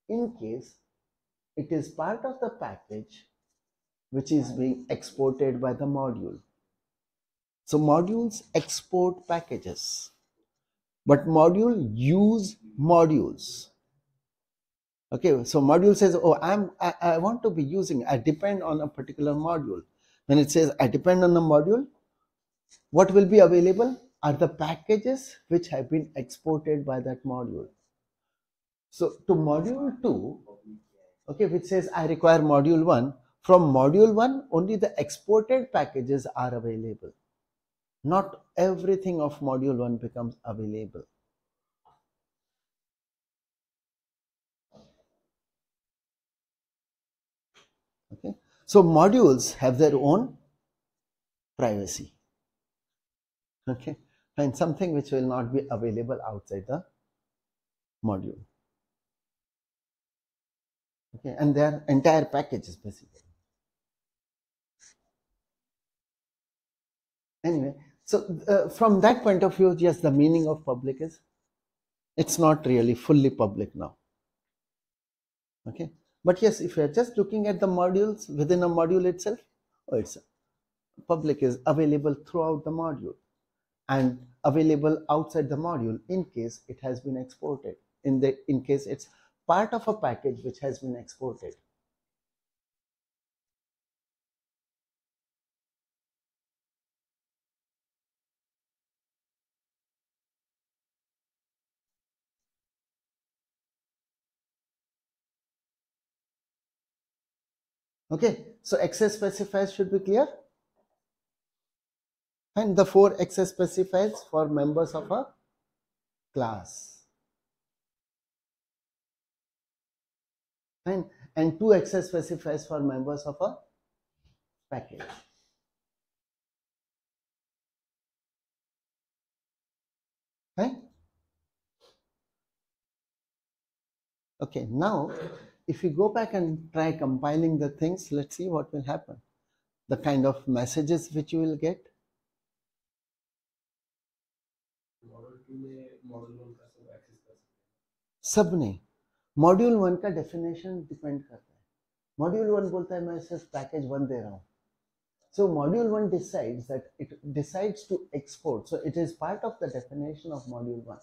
in case it is part of the package which is being exported by the module. So modules export packages, but module use modules. Okay, so module says, oh, I'm, I, I want to be using, I depend on a particular module. When it says I depend on the module, what will be available are the packages which have been exported by that module. So to module 2, okay, which says I require module 1, from module 1, only the exported packages are available. Not everything of module 1 becomes available. Okay. So modules have their own privacy. Okay. And something which will not be available outside the module. Okay. And their entire packages basically. Anyway so uh, from that point of view yes the meaning of public is it's not really fully public now. Okay? But yes if you are just looking at the modules within a module itself oh it's public is available throughout the module and available outside the module in case it has been exported in the in case it's part of a package which has been exported Okay, so access specifiers should be clear. And the four access specifiers for members of a class. Fine. And two access specifiers for members of a package. Okay, now if you go back and try compiling the things, let's see what will happen. The kind of messages which you will get. सब नहीं module one का definition depend करता है module one बोलता है मैं सिर्फ package one दे रहा हूँ so module 1 decides that it decides to export so it is part of the definition of module 1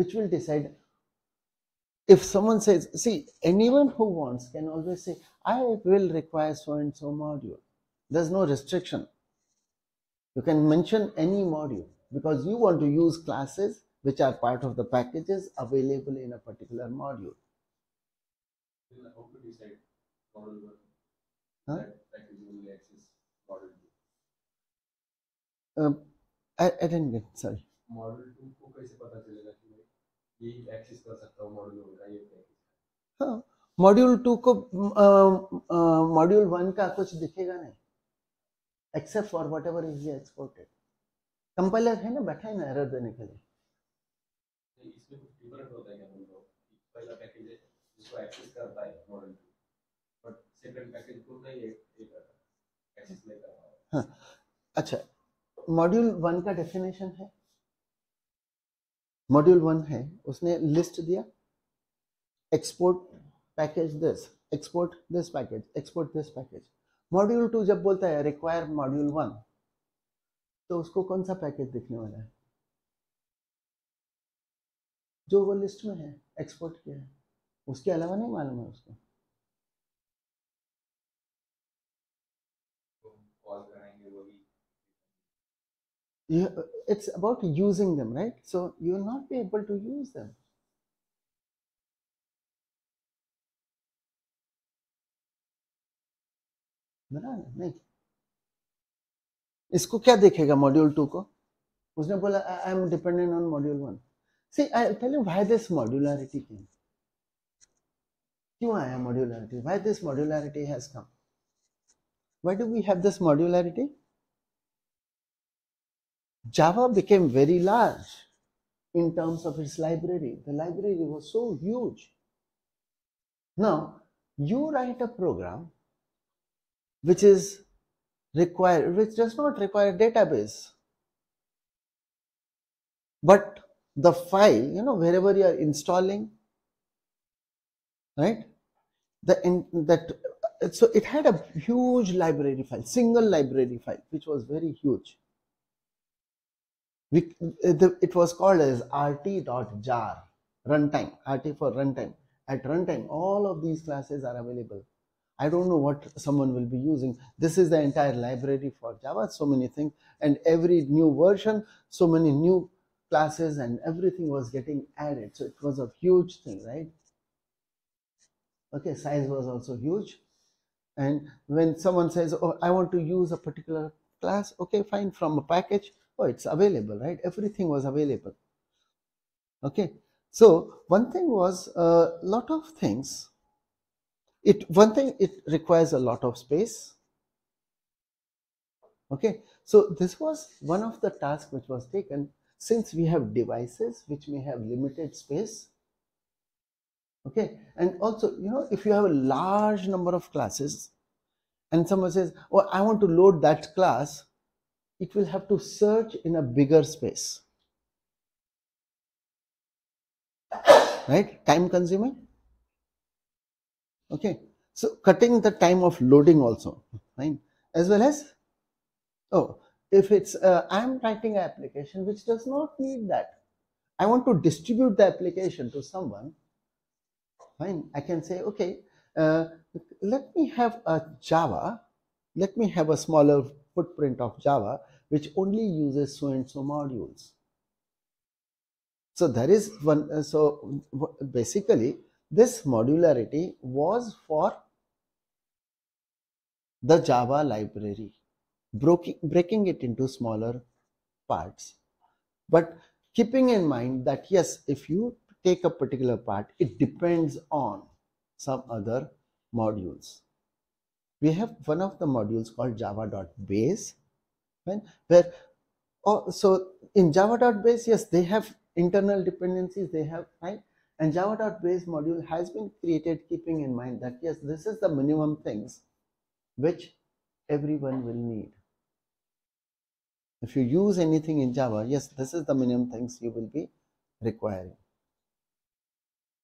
which will decide if someone says, see, anyone who wants can always say, I will require so and so module. There's no restriction. You can mention any module because you want to use classes which are part of the packages available in a particular module. How to decide model one. Huh? That package will access model two. Um, I, I didn't get sorry. Module two हाँ, को module one का कुछ दिखेगा नहीं except for whatever is exported compiler है ना बैठा है ना एरर देने के लिए। हाँ, अच्छा। मॉड्यूल वन का डेफिनेशन है मॉड्यूल वन है, उसने लिस्ट दिया export package this export this package export this package module two जब बोलता है रिक्वायर मॉड्यूल वन तो उसको कौन सा पैकेज दिखने वाला है? जो वो लिस्ट में है एक्सपोर्ट किया है। उसके अलावा नहीं मालूम है उसको। you, it's about using them, right? So you will not be able to use them. बराबर नहीं इसको क्या देखेगा मॉड्यूल टू को उसने बोला I am dependent on module one see I tell you why this modularity केम क्यों आया modularity why this modularity has come why do we have this modularity Java became very large in terms of its library. The library was so huge. Now, you write a program which is required, which does not require database. But the file, you know, wherever you are installing, right? The in, that so it had a huge library file, single library file, which was very huge we, uh, the, it was called as rt.jar runtime rt for runtime. At runtime all of these classes are available. I don't know what someone will be using. This is the entire library for java so many things and every new version so many new classes and everything was getting added. So it was a huge thing right? Okay size was also huge. And when someone says oh i want to use a particular class okay fine from a package oh it's available right? Everything was available. Okay. So one thing was a lot of things. It one thing it requires a lot of space. Okay. So this was one of the tasks which was taken. Since we have devices which may have limited space. Okay. And also you know if you have a large number of classes and someone says oh i want to load that class it will have to search in a bigger space. Right? Time consuming? Okay. So cutting the time of loading also right as well as oh if it's uh, i'm writing an application which does not need that. I want to distribute the application to someone fine. I can say okay uh, let me have a java let me have a smaller footprint of java which only uses so and so modules. So there is one uh, so basically this modularity was for the java library breaking, breaking it into smaller parts. But keeping in mind that yes if you take a particular part it depends on some other modules. We have one of the modules called java.base right where oh, so in java.base yes they have internal dependencies they have right? And java.base module has been created keeping in mind that yes this is the minimum things which everyone will need. If you use anything in java yes this is the minimum things you will be requiring.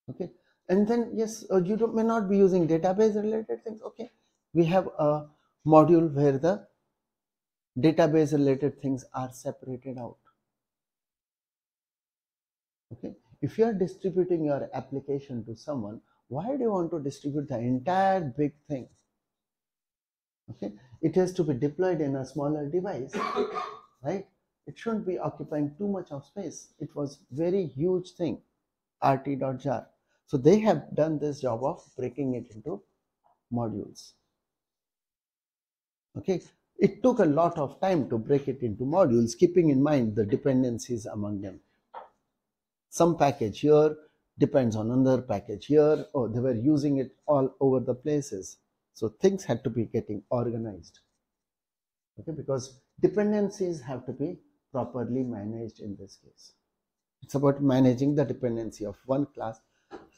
Okay? And then yes uh, you may not be using database related things. Okay. We have a module where the database related things are separated out. Okay? If you are distributing your application to someone why do you want to distribute the entire big thing? Okay? It has to be deployed in a smaller device right? It shouldn't be occupying too much of space. It was very huge thing rt.jar so they have done this job of breaking it into modules. Okay, it took a lot of time to break it into modules, keeping in mind the dependencies among them. Some package here depends on another package here, or they were using it all over the places. So things had to be getting organized. Okay, because dependencies have to be properly managed in this case. It's about managing the dependency of one class.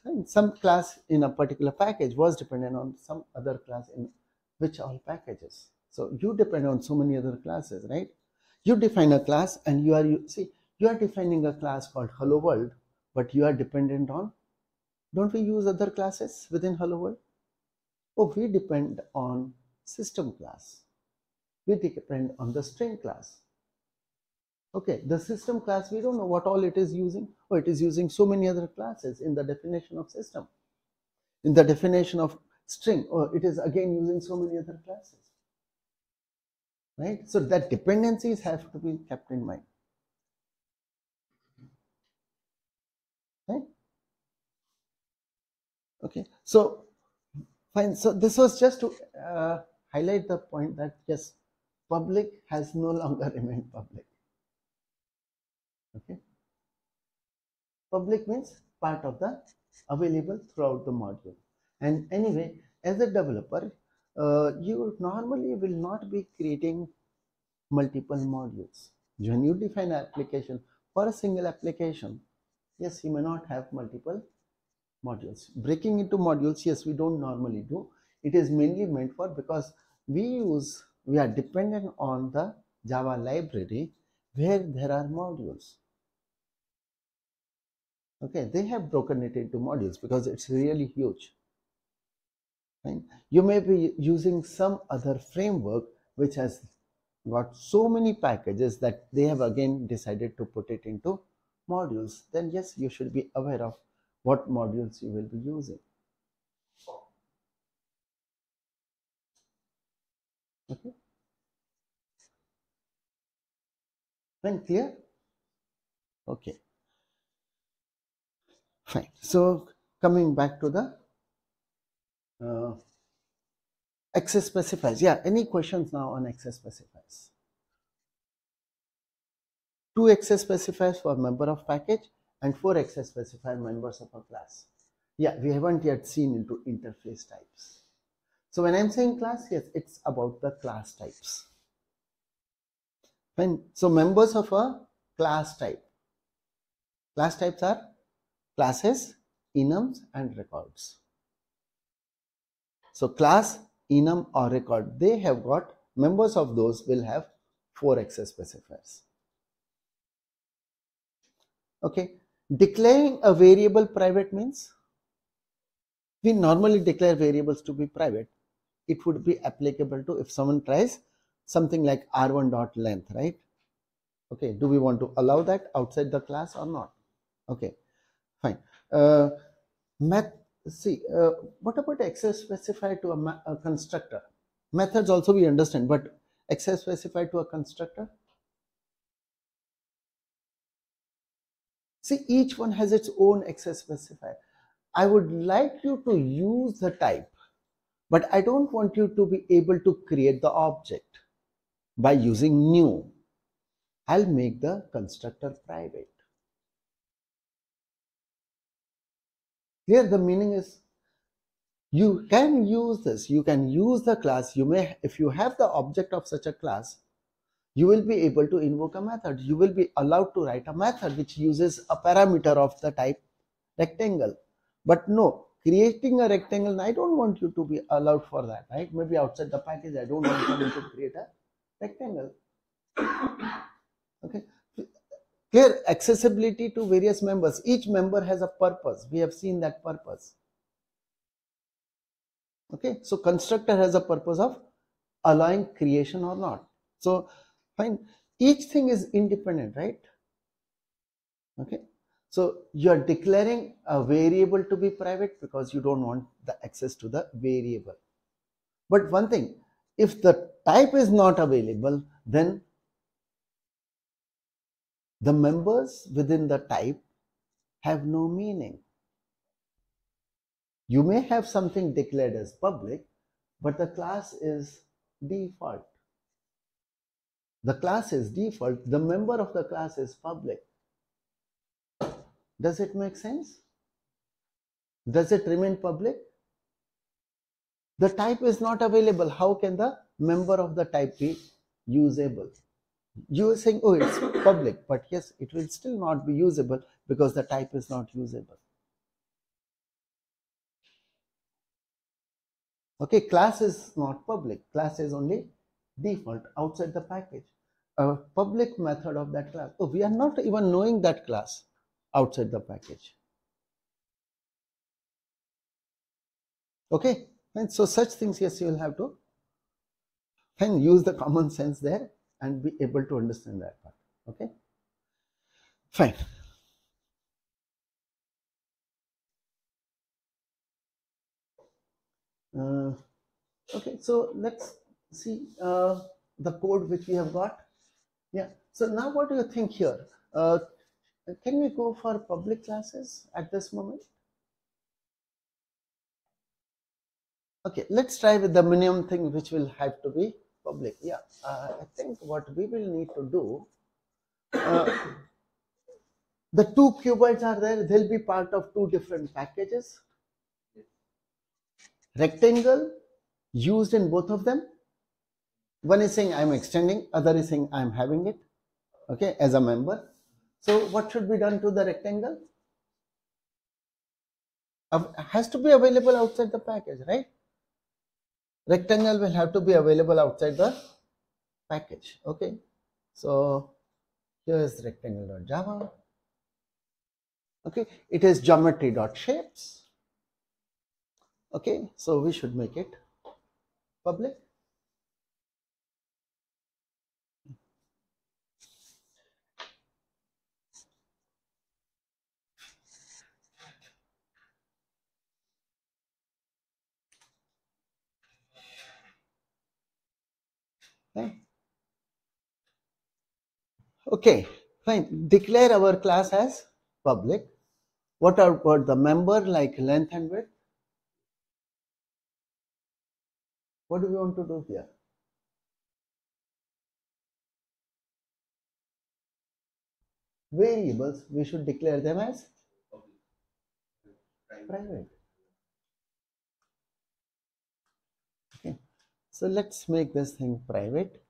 And some class in a particular package was dependent on some other class in which all packages. So you depend on so many other classes, right? You define a class and you are, you see, you are defining a class called hello world, but you are dependent on, don't we use other classes within hello world? Oh, we depend on system class. We depend on the string class. Okay, the system class, we don't know what all it is using. Oh, it is using so many other classes in the definition of system. In the definition of string, oh, it is again using so many other classes. Right? So that dependencies have to be kept in mind. Right? Okay, so fine. So this was just to uh, highlight the point that yes, public has no longer remained public okay public means part of the available throughout the module and anyway as a developer uh, you normally will not be creating multiple modules. When you define an application for a single application yes you may not have multiple modules. Breaking into modules yes we don't normally do. It is mainly meant for because we use we are dependent on the java library where there are modules. Okay they have broken it into modules because it's really huge right? You may be using some other framework which has got so many packages that they have again decided to put it into modules. Then yes you should be aware of what modules you will be using. Okay? Then clear? Okay. Fine. So coming back to the uh, access specifiers. Yeah, any questions now on access specifiers? Two access specifiers for member of package and four access specifier members of a class. Yeah, we haven't yet seen into interface types. So when I'm saying class, yes, it's about the class types. Fine. So members of a class type. Class types are classes, enums and records. So class, enum or record, they have got members of those will have four access specifiers. Okay, declaring a variable private means we normally declare variables to be private. It would be applicable to if someone tries something like r1 dot length, right? Okay, do we want to allow that outside the class or not? Okay, fine uh, math see uh, what about access specified to a, a, constructor? Methods also we understand but access specified to a constructor? See each one has its own access specifier. I would like you to use the type but i don't want you to be able to create the object by using new. I'll make the constructor private Here the meaning is you can use this, you can use the class, you may, if you have the object of such a class, you will be able to invoke a method. You will be allowed to write a method which uses a parameter of the type rectangle. But no, creating a rectangle, I don't want you to be allowed for that, right? Maybe outside the package, I don't want you to create a rectangle. Okay, here, accessibility to various members. Each member has a purpose. We have seen that purpose. Okay, so constructor has a purpose of allowing creation or not. So, fine. Each thing is independent, right? Okay. So, you are declaring a variable to be private because you don't want the access to the variable. But one thing, if the type is not available, then the members within the type have no meaning. You may have something declared as public, but the class is default. The class is default, the member of the class is public. Does it make sense? Does it remain public? The type is not available. How can the member of the type be usable? You are saying, oh, it's public, but yes, it will still not be usable because the type is not usable. Okay, class is not public. Class is only default outside the package. A public method of that class. Oh, we are not even knowing that class outside the package. Okay, and so such things, yes, you will have to and use the common sense there and be able to understand that part. Okay, fine. Uh, okay, so let's see uh, the code which we have got. Yeah, so now what do you think here? Uh, can we go for public classes at this moment? Okay, let's try with the minimum thing which will have to be public. Yeah, uh, I think what we will need to do, uh, the two cuboids are there, they'll be part of two different packages. Rectangle used in both of them. One is saying I'm extending, other is saying I'm having it, okay, as a member. So what should be done to the rectangle? Has to be available outside the package, right? Rectangle will have to be available outside the package, okay? So here is rectangle.java. Okay, it is geometry.shapes. Okay, so we should make it public. Fine. Okay, fine. Declare our class as public. What are what the member like length and width? What do we want to do here? Variables, we should declare them as private. Okay, so let's make this thing private.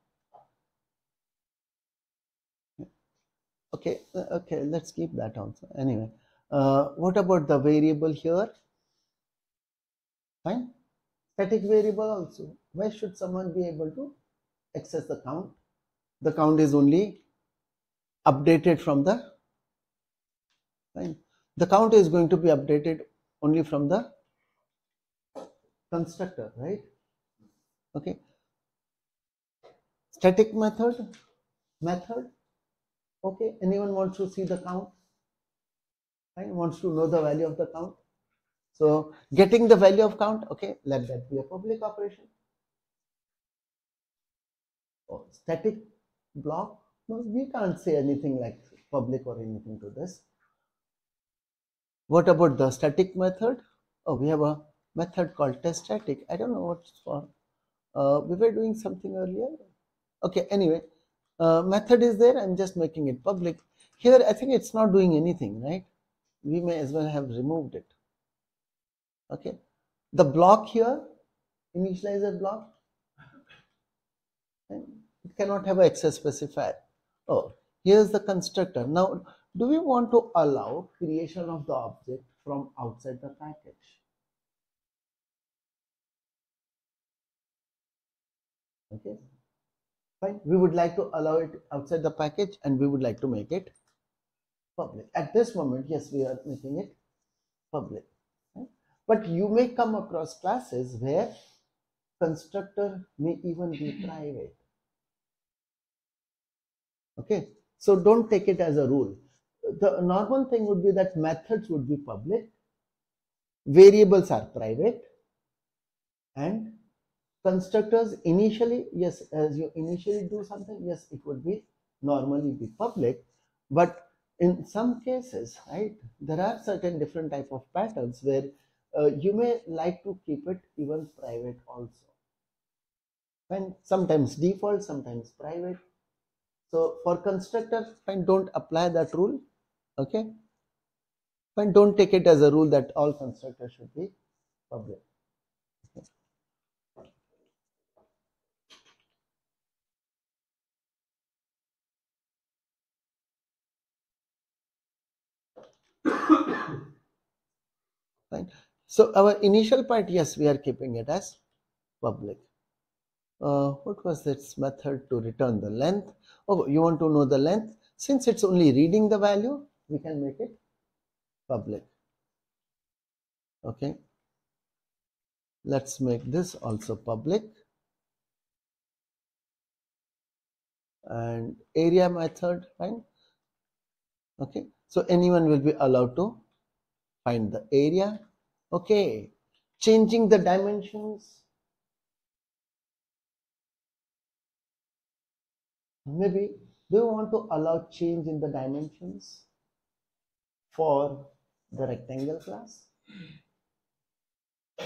Okay, uh, okay, let's keep that also. Anyway, uh, what about the variable here? Fine. Static variable also. Why should someone be able to access the count? The count is only updated from the fine. The count is going to be updated only from the constructor, right? Okay. Static method, method. Okay. Anyone wants to see the count? Fine. Wants to know the value of the count? So getting the value of count, okay, let that be a public operation. Oh, static block, no, we can't say anything like public or anything to this. What about the static method? Oh, we have a method called test static. I don't know what's for. Uh, we were doing something earlier. Okay, anyway, uh, method is there. I'm just making it public. Here, I think it's not doing anything, right? We may as well have removed it okay the block here initializer block and it cannot have access specifier oh here's the constructor now do we want to allow creation of the object from outside the package okay. Fine. We would like to allow it outside the package and we would like to make it public. At this moment yes we are making it public. But you may come across classes where constructor may even be private. Okay, so don't take it as a rule. The normal thing would be that methods would be public, variables are private, and constructors initially, yes, as you initially do something, yes, it would be normally be public, but in some cases, right, there are certain different type of patterns where uh, you may like to keep it even private also. Fine sometimes default sometimes private. So for constructor fine don't apply that rule okay? Fine don't take it as a rule that all constructors should be public Fine. So our initial part, yes, we are keeping it as public. Uh, what was this method to return the length? Oh, you want to know the length? Since it's only reading the value, we can make it public. Okay. Let's make this also public. And area method, fine. Okay. So anyone will be allowed to find the area. Okay. Changing the dimensions. Maybe do you want to allow change in the dimensions for the rectangle class?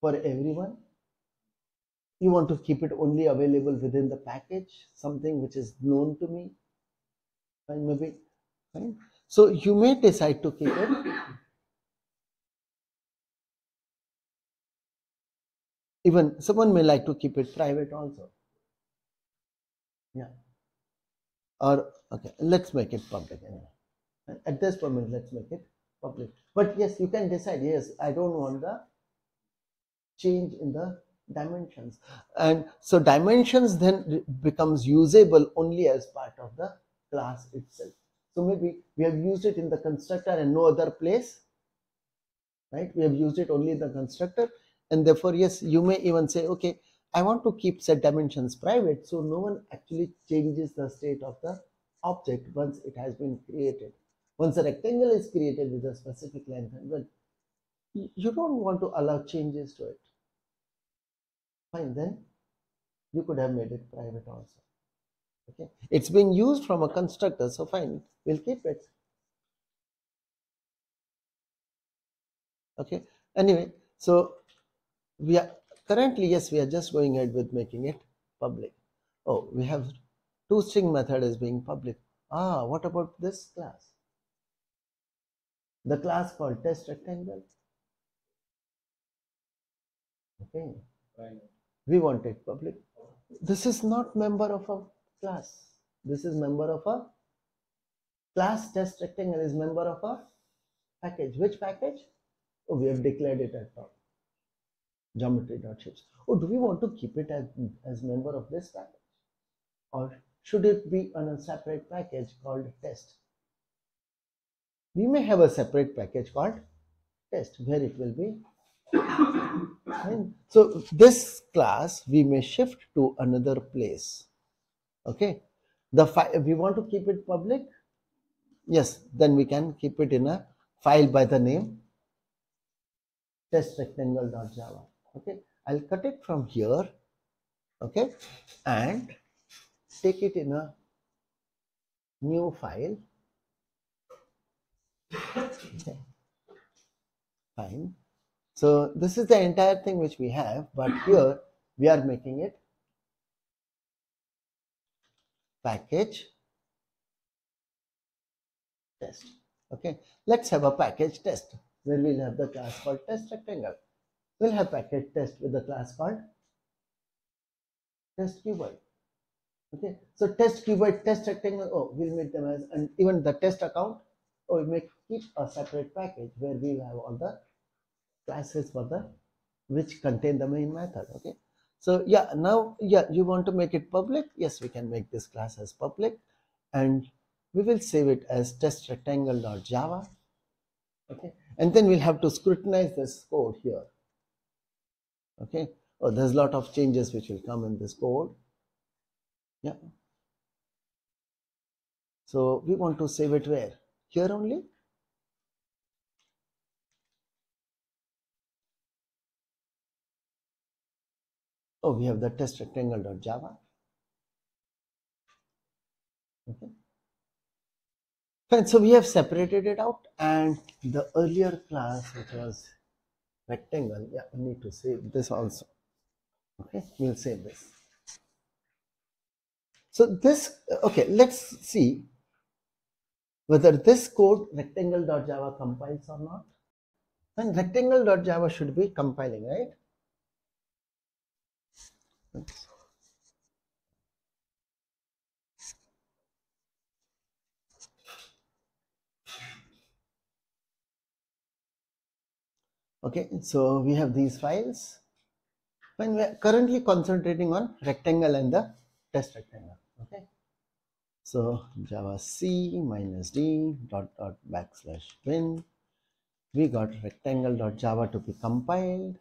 For everyone? You want to keep it only available within the package, something which is known to me? Maybe. Fine. So you may decide to keep it. Even someone may like to keep it private also. Yeah. Or okay let's make it public anyway. At this moment let's make it public. But yes you can decide. Yes i don't want the change in the dimensions. And so dimensions then becomes usable only as part of the class itself. So maybe we have used it in the constructor and no other place right? We have used it only in the constructor. And therefore yes you may even say okay i want to keep set dimensions private so no one actually changes the state of the object once it has been created. Once a rectangle is created with a specific length width you don't want to allow changes to it. Fine then you could have made it private also okay. It's being used from a constructor so fine. We'll keep it. Okay. Anyway so we are currently yes we are just going ahead with making it public. Oh we have toString method is being public. Ah what about this class? The class called test rectangle. Okay. Right. we want it public. This is not member of a class. This is member of a class test rectangle is member of a package. Which package? Oh we have declared it at top geometry.shapes oh do we want to keep it as, as member of this package? Or should it be on a separate package called test? We may have a separate package called test where it will be So this class we may shift to another place. Okay. The file if we want to keep it public. Yes, then we can keep it in a file by the name test testrectangle.java. Okay. I'll cut it from here. Okay. And take it in a new file. Okay. Fine. So this is the entire thing which we have, but here we are making it package test. Okay, let's have a package test where we'll have the class called test rectangle. We'll have package test with the class called test cuboid. Okay, so test cuboid, test rectangle. Oh, we'll make them as and even the test account. Oh, we make keep a separate package where we'll have all the classes for the which contain the main method okay so yeah now yeah you want to make it public? Yes we can make this class as public and we will save it as test rectangle.java okay? And then we'll have to scrutinize this code here. Okay? Oh there's a lot of changes which will come in this code yeah. So we want to save it where? Here only Oh, we have the test rectangle.java. Okay. Fine, so we have separated it out and the earlier class which was rectangle. Yeah, we need to save this also. Okay, we'll save this. So this, okay, let's see whether this code rectangle.java compiles or not. And rectangle.java should be compiling, right? Okay, so we have these files. When we are currently concentrating on rectangle and the test rectangle. Okay, so Java C minus D dot dot backslash bin. We got rectangle dot Java to be compiled,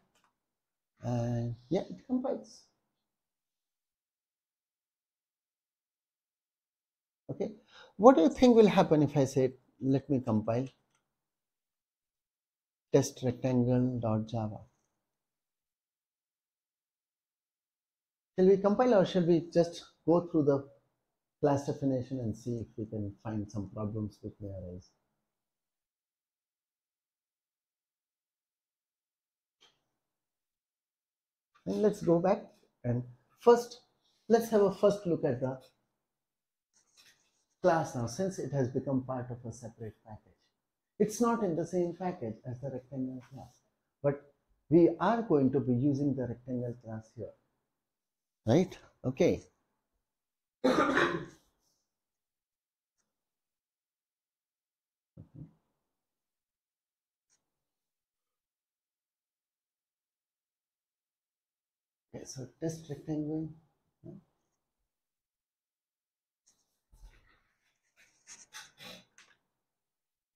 and yeah, it compiles. Okay, what do you think will happen if I say, let me compile test rectangle.java. Shall we compile or shall we just go through the class definition and see if we can find some problems which may arise? And let's go back and first let's have a first look at the class now since it has become part of a separate package. It's not in the same package as the rectangle class, but we are going to be using the rectangle class here, right? Okay. Okay, so test rectangle.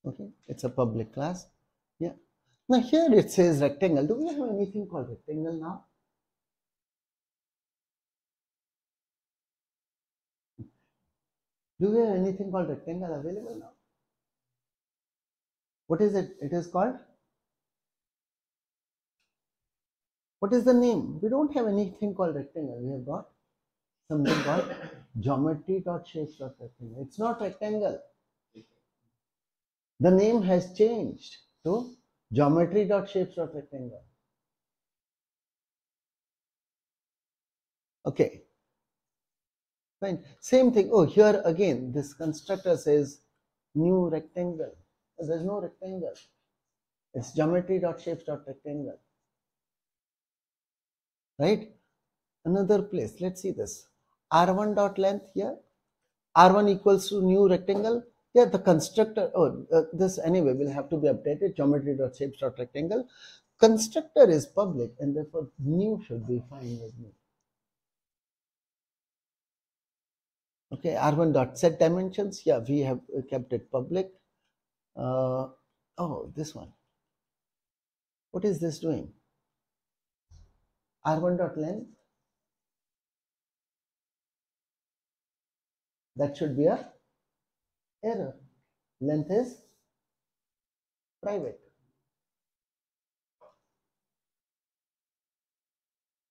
Okay. It's a public class. Yeah. Now here it says rectangle. Do we have anything called rectangle now? Do we have anything called rectangle available now? What is it? It is called? What is the name? We don't have anything called rectangle. We have got something called geometry dot shapes dot rectangle. It's not rectangle the name has changed to geometry.shapes.rectangle. Okay. Fine. Same thing. Oh, here again, this constructor says new rectangle. There's no rectangle. It's geometry.shapes.rectangle. Right? Another place. Let's see this. R1 dot length here. R1 equals to new rectangle yeah the constructor oh uh, this anyway will have to be updated geometry dot shapes dot rectangle constructor is public and therefore new should be fine with me. Okay r1 dot set dimensions yeah we have kept it public. Uh, oh this one. What is this doing? R1 dot length? That should be a error. Length is private.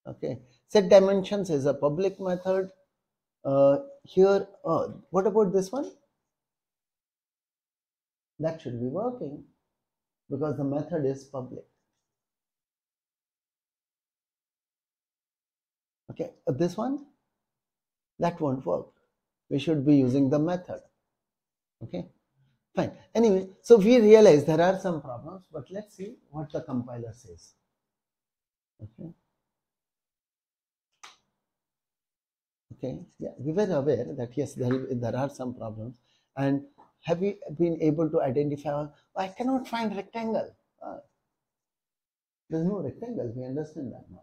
Okay. Set dimensions is a public method. Uh, here, uh, what about this one? That should be working because the method is public. Okay, uh, this one, that won't work. We should be using the method okay? Fine. Anyway so we realize there are some problems but let's see what the compiler says. Okay? Okay? Yeah we were aware that yes there, there are some problems. And have we been able to identify i cannot find rectangle. Uh, there's no rectangle. We understand that now.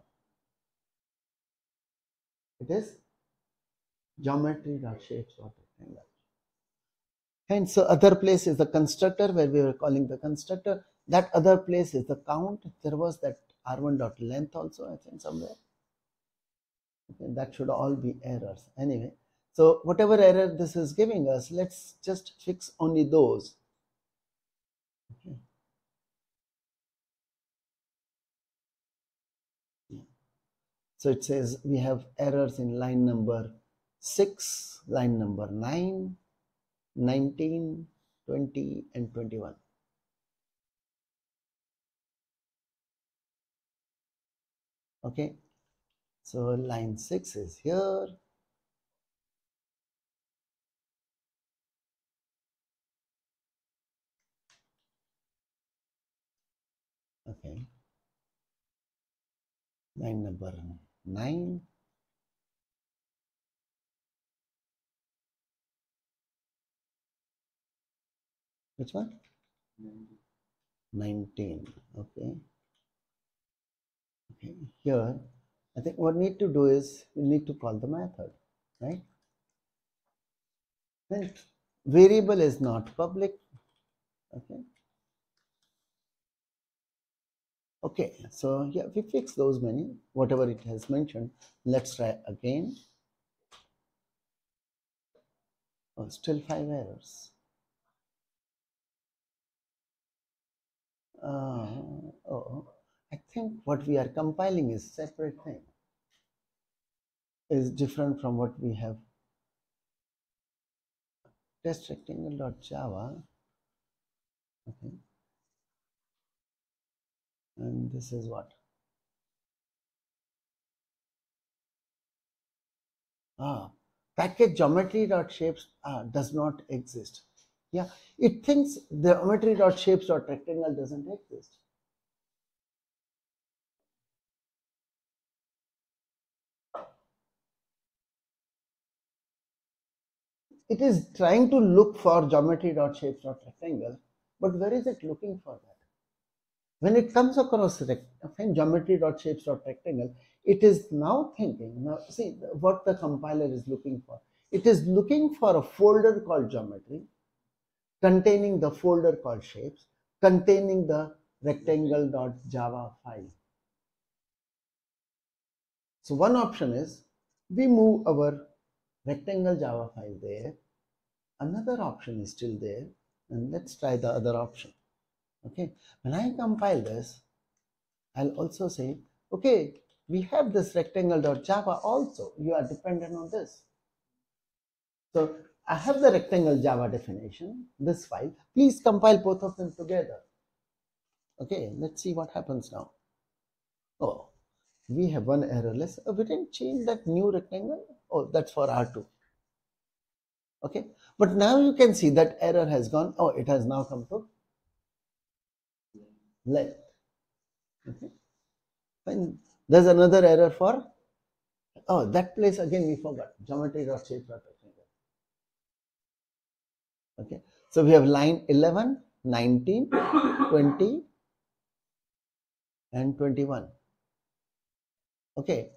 It is geometry dot shapes dot rectangle Hence, so other place is the constructor where we were calling the constructor. That other place is the count. There was that r1 dot length also, I think somewhere. Okay, that should all be errors. Anyway, so whatever error this is giving us, let's just fix only those. So it says we have errors in line number 6, line number 9, 19, 20 and 21. Okay, so line 6 is here. Okay, line number 9. Which one? 19 okay. Okay here i think what we need to do is we need to call the method right? Then variable is not public. Okay. Okay so yeah we fix those many whatever it has mentioned. Let's try again. Oh still five errors uh, oh, I think what we are compiling is separate thing. Is different from what we have. Test rectangle.java. Okay. And this is what? Ah, package geometry.shapes ah, does not exist. Yeah, it thinks the geometry dot shapes dot rectangle doesn't exist. It is trying to look for geometry dot shapes dot rectangle, but where is it looking for that? When it comes across geometry dot shapes dot rectangle, it is now thinking. Now, see what the compiler is looking for. It is looking for a folder called geometry containing the folder called shapes, containing the rectangle.java file. So one option is we move our rectangle Java file there. Another option is still there and let's try the other option. Okay, when I compile this, I'll also say, okay, we have this rectangle.java also. You are dependent on this. So I have the rectangle Java definition, this file. Please compile both of them together. Okay, let's see what happens now. Oh, we have one errorless. Oh, we didn't change that new rectangle. Oh, that's for R2. Okay, but now you can see that error has gone. Oh, it has now come to length. Okay, and There's another error for. Oh, that place again we forgot. Geometry dot shape dot okay. So we have line 11 19 20 and 21 okay.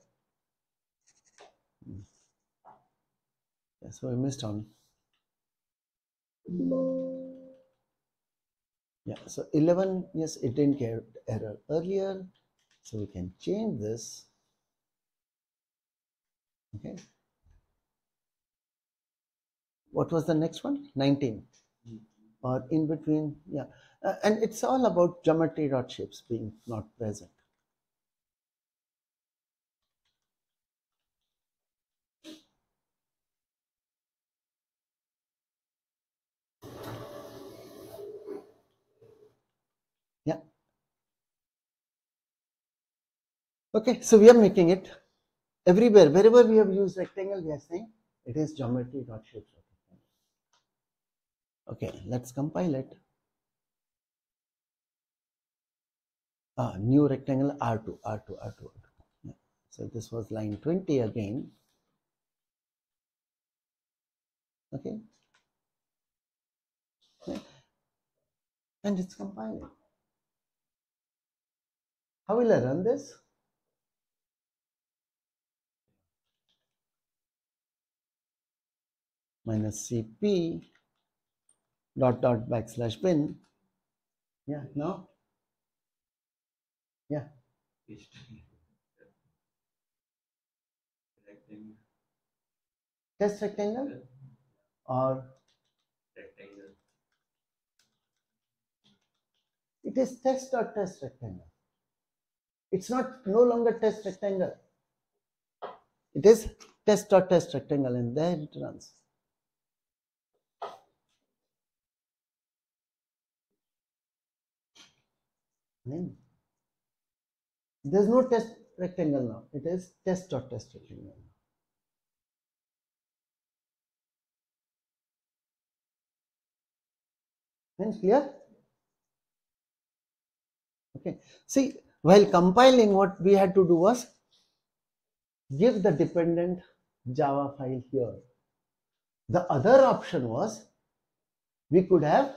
So we missed on. Yeah so 11 yes it didn't get error earlier. So we can change this. Okay what was the next one? 19 or in between yeah. Uh, and it's all about geometry dot shapes being not present. Yeah. Okay so we are making it everywhere. Wherever we have used rectangle we are saying it is geometry dot shapes. Okay, let's compile it. Ah, new rectangle R2, R2, R2, R2. Yeah. So this was line 20 again. Okay. okay. And it's compiling. How will I run this? minus cp dot dot backslash bin. Yeah, no? Yeah. Test rectangle or Rectangle. it is test dot test rectangle. It's not no longer test rectangle. It is test dot test rectangle and there it runs. There's no test rectangle now. It is test dot test rectangle. Then clear? Okay. See, while compiling, what we had to do was give the dependent Java file here. The other option was we could have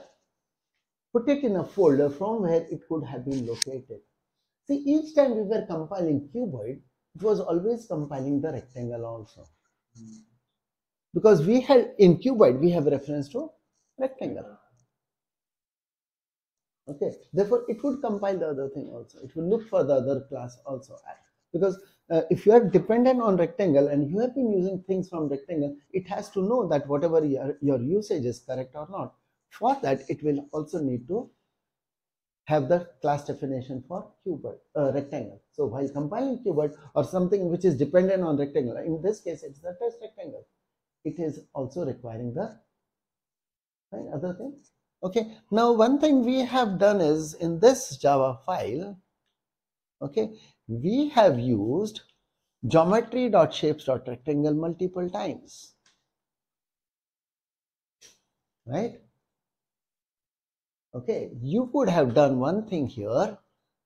put it in a folder from where it could have been located. See, each time we were compiling cuboid, it was always compiling the rectangle also. Because we had in cuboid, we have reference to rectangle. Okay, therefore it would compile the other thing also. It will look for the other class also. Because uh, if you are dependent on rectangle and you have been using things from rectangle, it has to know that whatever your, your usage is correct or not. For that, it will also need to have the class definition for cuboid, uh, rectangle. So while compiling cuboid or something which is dependent on rectangle, in this case it's the test rectangle, it is also requiring the right, other things. Okay, now one thing we have done is in this Java file, okay, we have used geometry.shapes.rectangle multiple times, right? Okay, you could have done one thing here.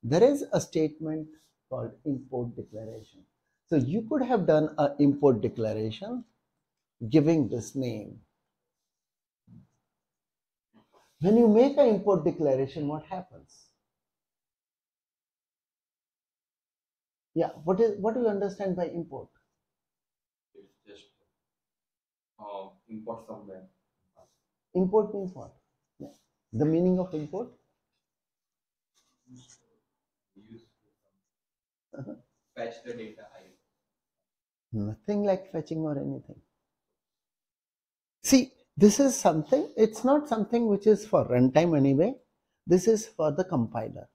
There is a statement called import declaration. So you could have done an import declaration giving this name. When you make an import declaration, what happens? Yeah, what is what do you understand by import? It's just uh, import somewhere. Import means what? The meaning of import? Fetch the data Nothing like fetching or anything. See, this is something, it's not something which is for runtime anyway. This is for the compiler.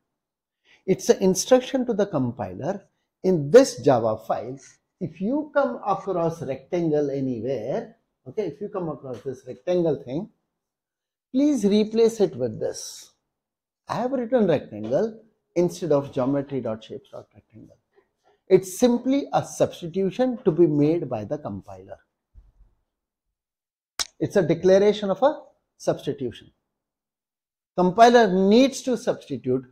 It's an instruction to the compiler in this Java file. If you come across rectangle anywhere, okay, if you come across this rectangle thing, please replace it with this. I have written rectangle instead of geometry.shapes.rectangle. It's simply a substitution to be made by the compiler. It's a declaration of a substitution. Compiler needs to substitute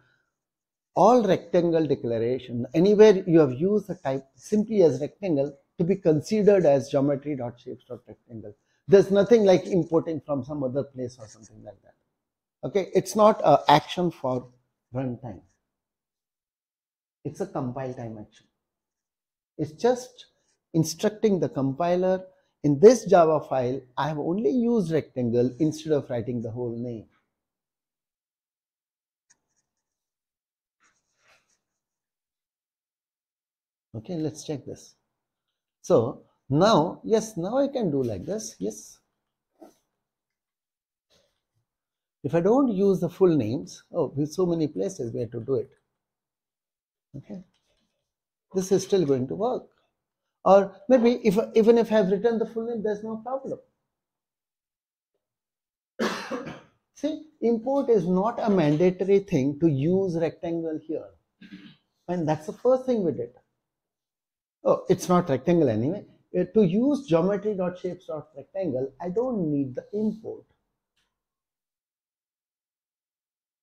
all rectangle declaration anywhere you have used the type simply as rectangle to be considered as geometry.shapes.rectangle. There's nothing like importing from some other place or something like that. Okay, it's not a action for runtime. It's a compile time action. It's just instructing the compiler in this Java file, I have only used rectangle instead of writing the whole name. Okay, let's check this. So now, yes, now I can do like this. Yes. If I don't use the full names, oh, with so many places where to do it. Okay. This is still going to work. Or maybe if even if I have written the full name, there's no problem. See, import is not a mandatory thing to use rectangle here. And that's the first thing we did. Oh, it's not rectangle anyway. Uh, to use geometry.shapes.rectangle, I don't need the import.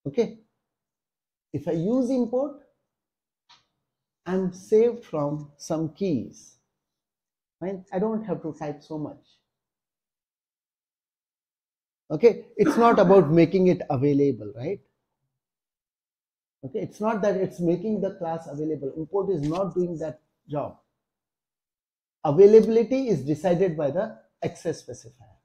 Okay. If I use import, I'm saved from some keys. Right? I don't have to type so much. Okay, it's not about making it available, right? Okay, it's not that it's making the class available. Import is not doing that job. Availability is decided by the access specifier.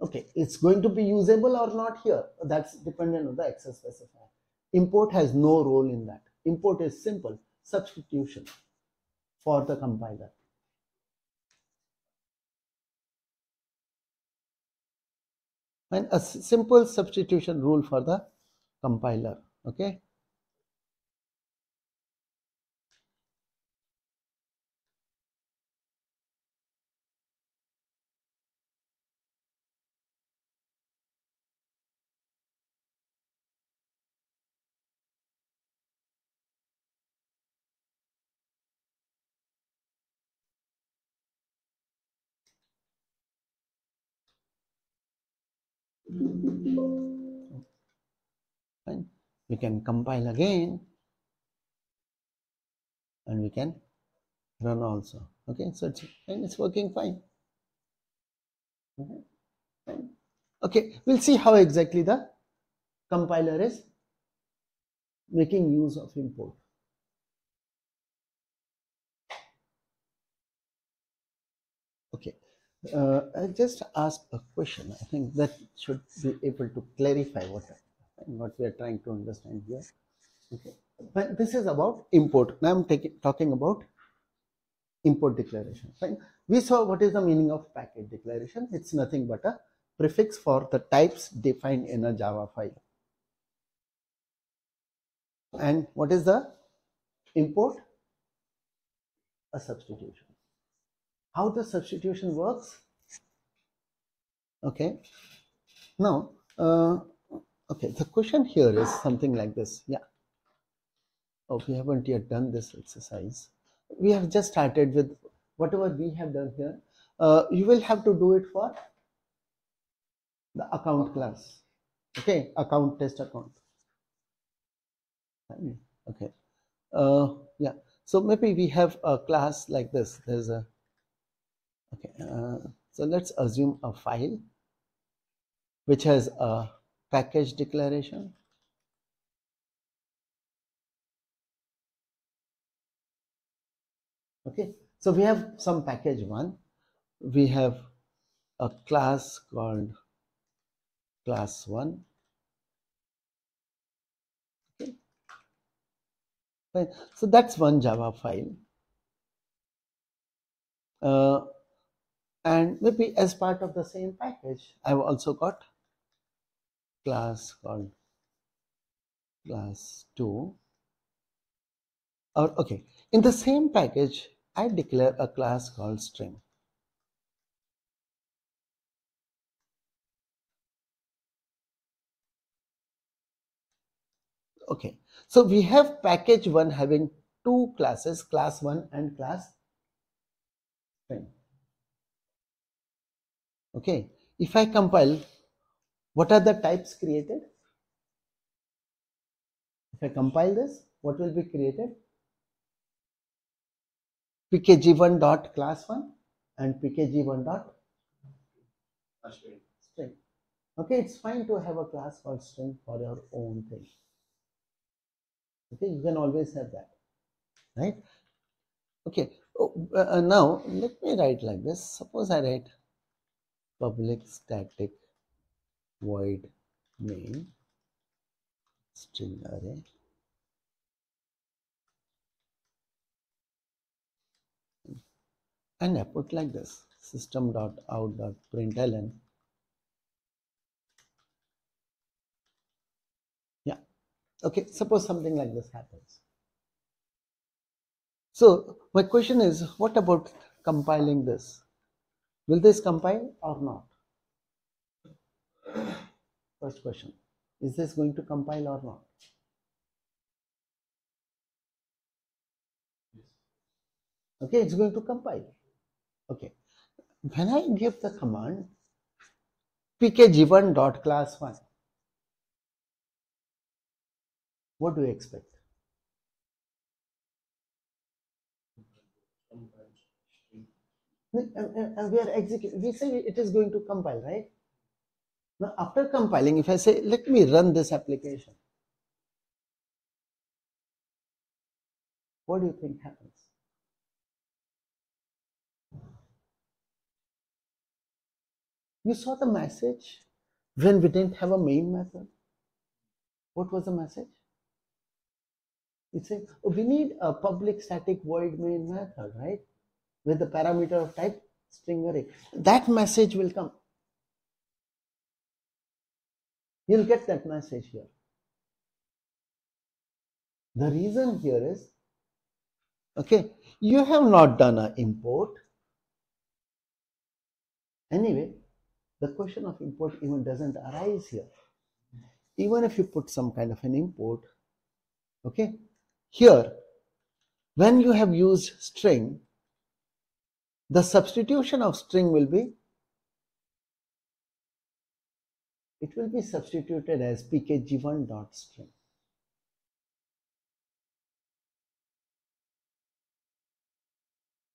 Okay, it's going to be usable or not here. That's dependent on the access specifier. Import has no role in that. Import is simple substitution for the compiler. And a simple substitution rule for the compiler. Okay. Fine. We can compile again and we can run also. Okay, so it's and it's working fine. Okay, we'll see how exactly the compiler is making use of import. Okay, uh, I just ask a question. I think that should be able to clarify what what we are trying to understand here. Okay, but this is about import. Now I'm taking talking about import declaration. Fine. We saw what is the meaning of package declaration. It's nothing but a prefix for the types defined in a Java file. And what is the import? A substitution. How the substitution works? Okay. Now, uh, okay, the question here is something like this. Yeah. Oh, we haven't yet done this exercise. We have just started with whatever we have done here. Uh, you will have to do it for the account class. Okay, account test account. Okay. Uh, yeah. So maybe we have a class like this. There's a. Okay. Uh, so let's assume a file which has a package declaration. Okay. So we have some package one. We have a class called class one. Okay. So that's one Java file. Uh, and maybe as part of the same package, I've also got class called class 2 or okay in the same package I declare a class called string. Okay so we have package 1 having two classes class 1 and class string okay? If I compile what are the types created? If I compile this what will be created? Pkg1 dot class 1 and pkg1 dot string. Okay it's fine to have a class called string for your own thing. Okay you can always have that right? Okay oh, uh, now let me write like this. Suppose i write public static void main string array. And I put like this system dot out dot println. Yeah. Okay suppose something like this happens. So my question is what about compiling this will this compile or not? First question. Is this going to compile or not? Okay it's going to compile. Okay. When i give the command pkg1 dot class 1 what do you expect and we are executing we say it is going to compile right now after compiling if i say let me run this application what do you think happens You saw the message when we didn't have a main method. What was the message? It said, oh, we need a public static void main method, right? With the parameter of type string array. That message will come. You'll get that message here. The reason here is, okay, you have not done an import. Anyway, the question of import even doesn't arise here. Even if you put some kind of an import, okay, here, when you have used string, the substitution of string will be it will be substituted as pkg1 dot string.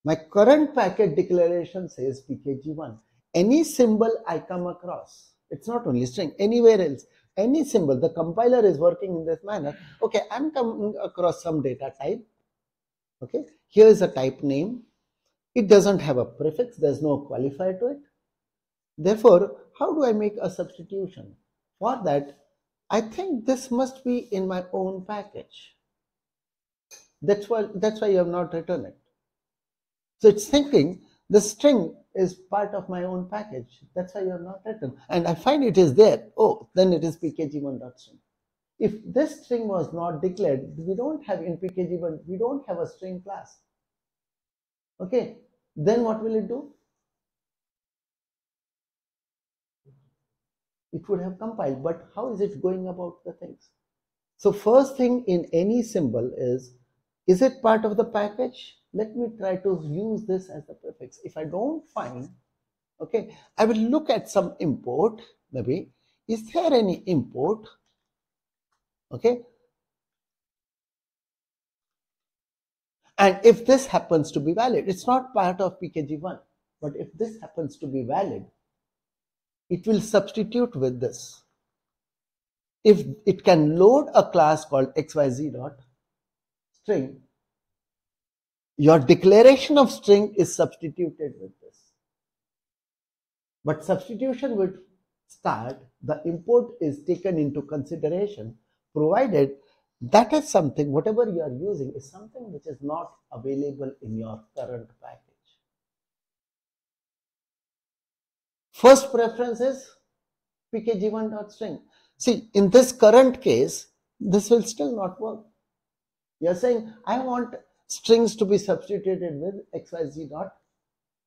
My current package declaration says pkg1. Any symbol I come across, it's not only string, anywhere else, any symbol, the compiler is working in this manner. Okay, I'm coming across some data type. Okay, here is a type name. It doesn't have a prefix, there's no qualifier to it. Therefore, how do I make a substitution? For that, I think this must be in my own package. That's why that's why you have not written it. So it's thinking the string is part of my own package. That's why you have not written. And I find it is there. Oh, then it is pkg1.string. If this string was not declared, we don't have in pkg1, we don't have a string class. Okay, then what will it do? It would have compiled, but how is it going about the things? So first thing in any symbol is, is it part of the package? let me try to use this as a prefix. If I don't find, okay, I will look at some import, maybe, is there any import, okay? And if this happens to be valid, it's not part of PKG1, but if this happens to be valid, it will substitute with this. If it can load a class called xyz dot string, your declaration of string is substituted with this. But substitution would start, the import is taken into consideration provided that is something, whatever you are using is something which is not available in your current package. First preference is pkg1.string. See, in this current case, this will still not work. You're saying, I want strings to be substituted with xyz dot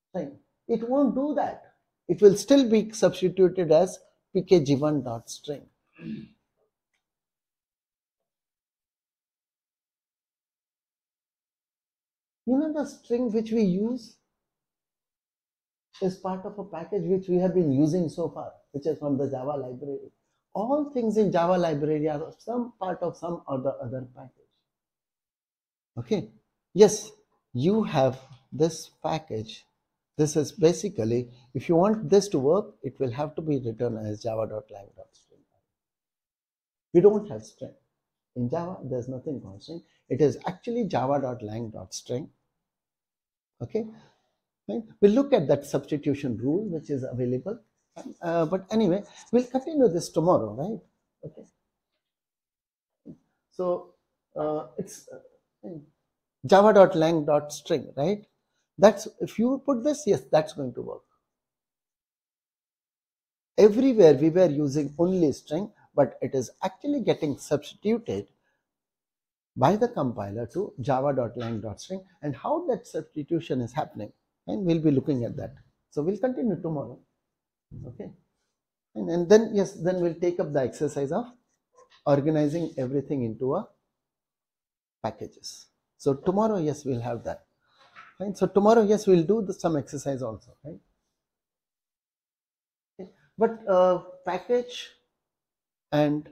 string. It won't do that. It will still be substituted as pkg1 dot string. You know the string which we use is part of a package which we have been using so far, which is from the Java library. All things in Java library are some part of some other other package. Okay, yes you have this package. This is basically if you want this to work it will have to be written as java.lang.string we don't have string. In java there's nothing called string it is actually java.lang.string okay? Right? We'll look at that substitution rule which is available. Uh, but anyway we'll continue this tomorrow right? Okay. So uh, it's uh, java.lang.string, right? That's if you put this, yes, that's going to work. Everywhere we were using only string, but it is actually getting substituted by the compiler to java.lang.string and how that substitution is happening and we'll be looking at that. So we'll continue tomorrow. Okay. And, and then yes, then we'll take up the exercise of organizing everything into a packages. So tomorrow, yes, we'll have that. Right? So tomorrow, yes, we'll do the, some exercise also, right? But uh, package and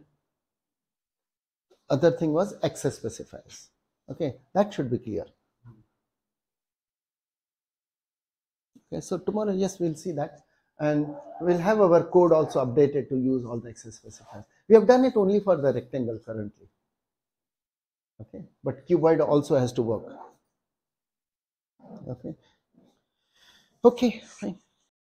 other thing was access specifiers. Okay, that should be clear. Okay, so tomorrow, yes, we'll see that. And we'll have our code also updated to use all the access specifiers. We have done it only for the rectangle currently okay but cuboid also has to work okay okay fine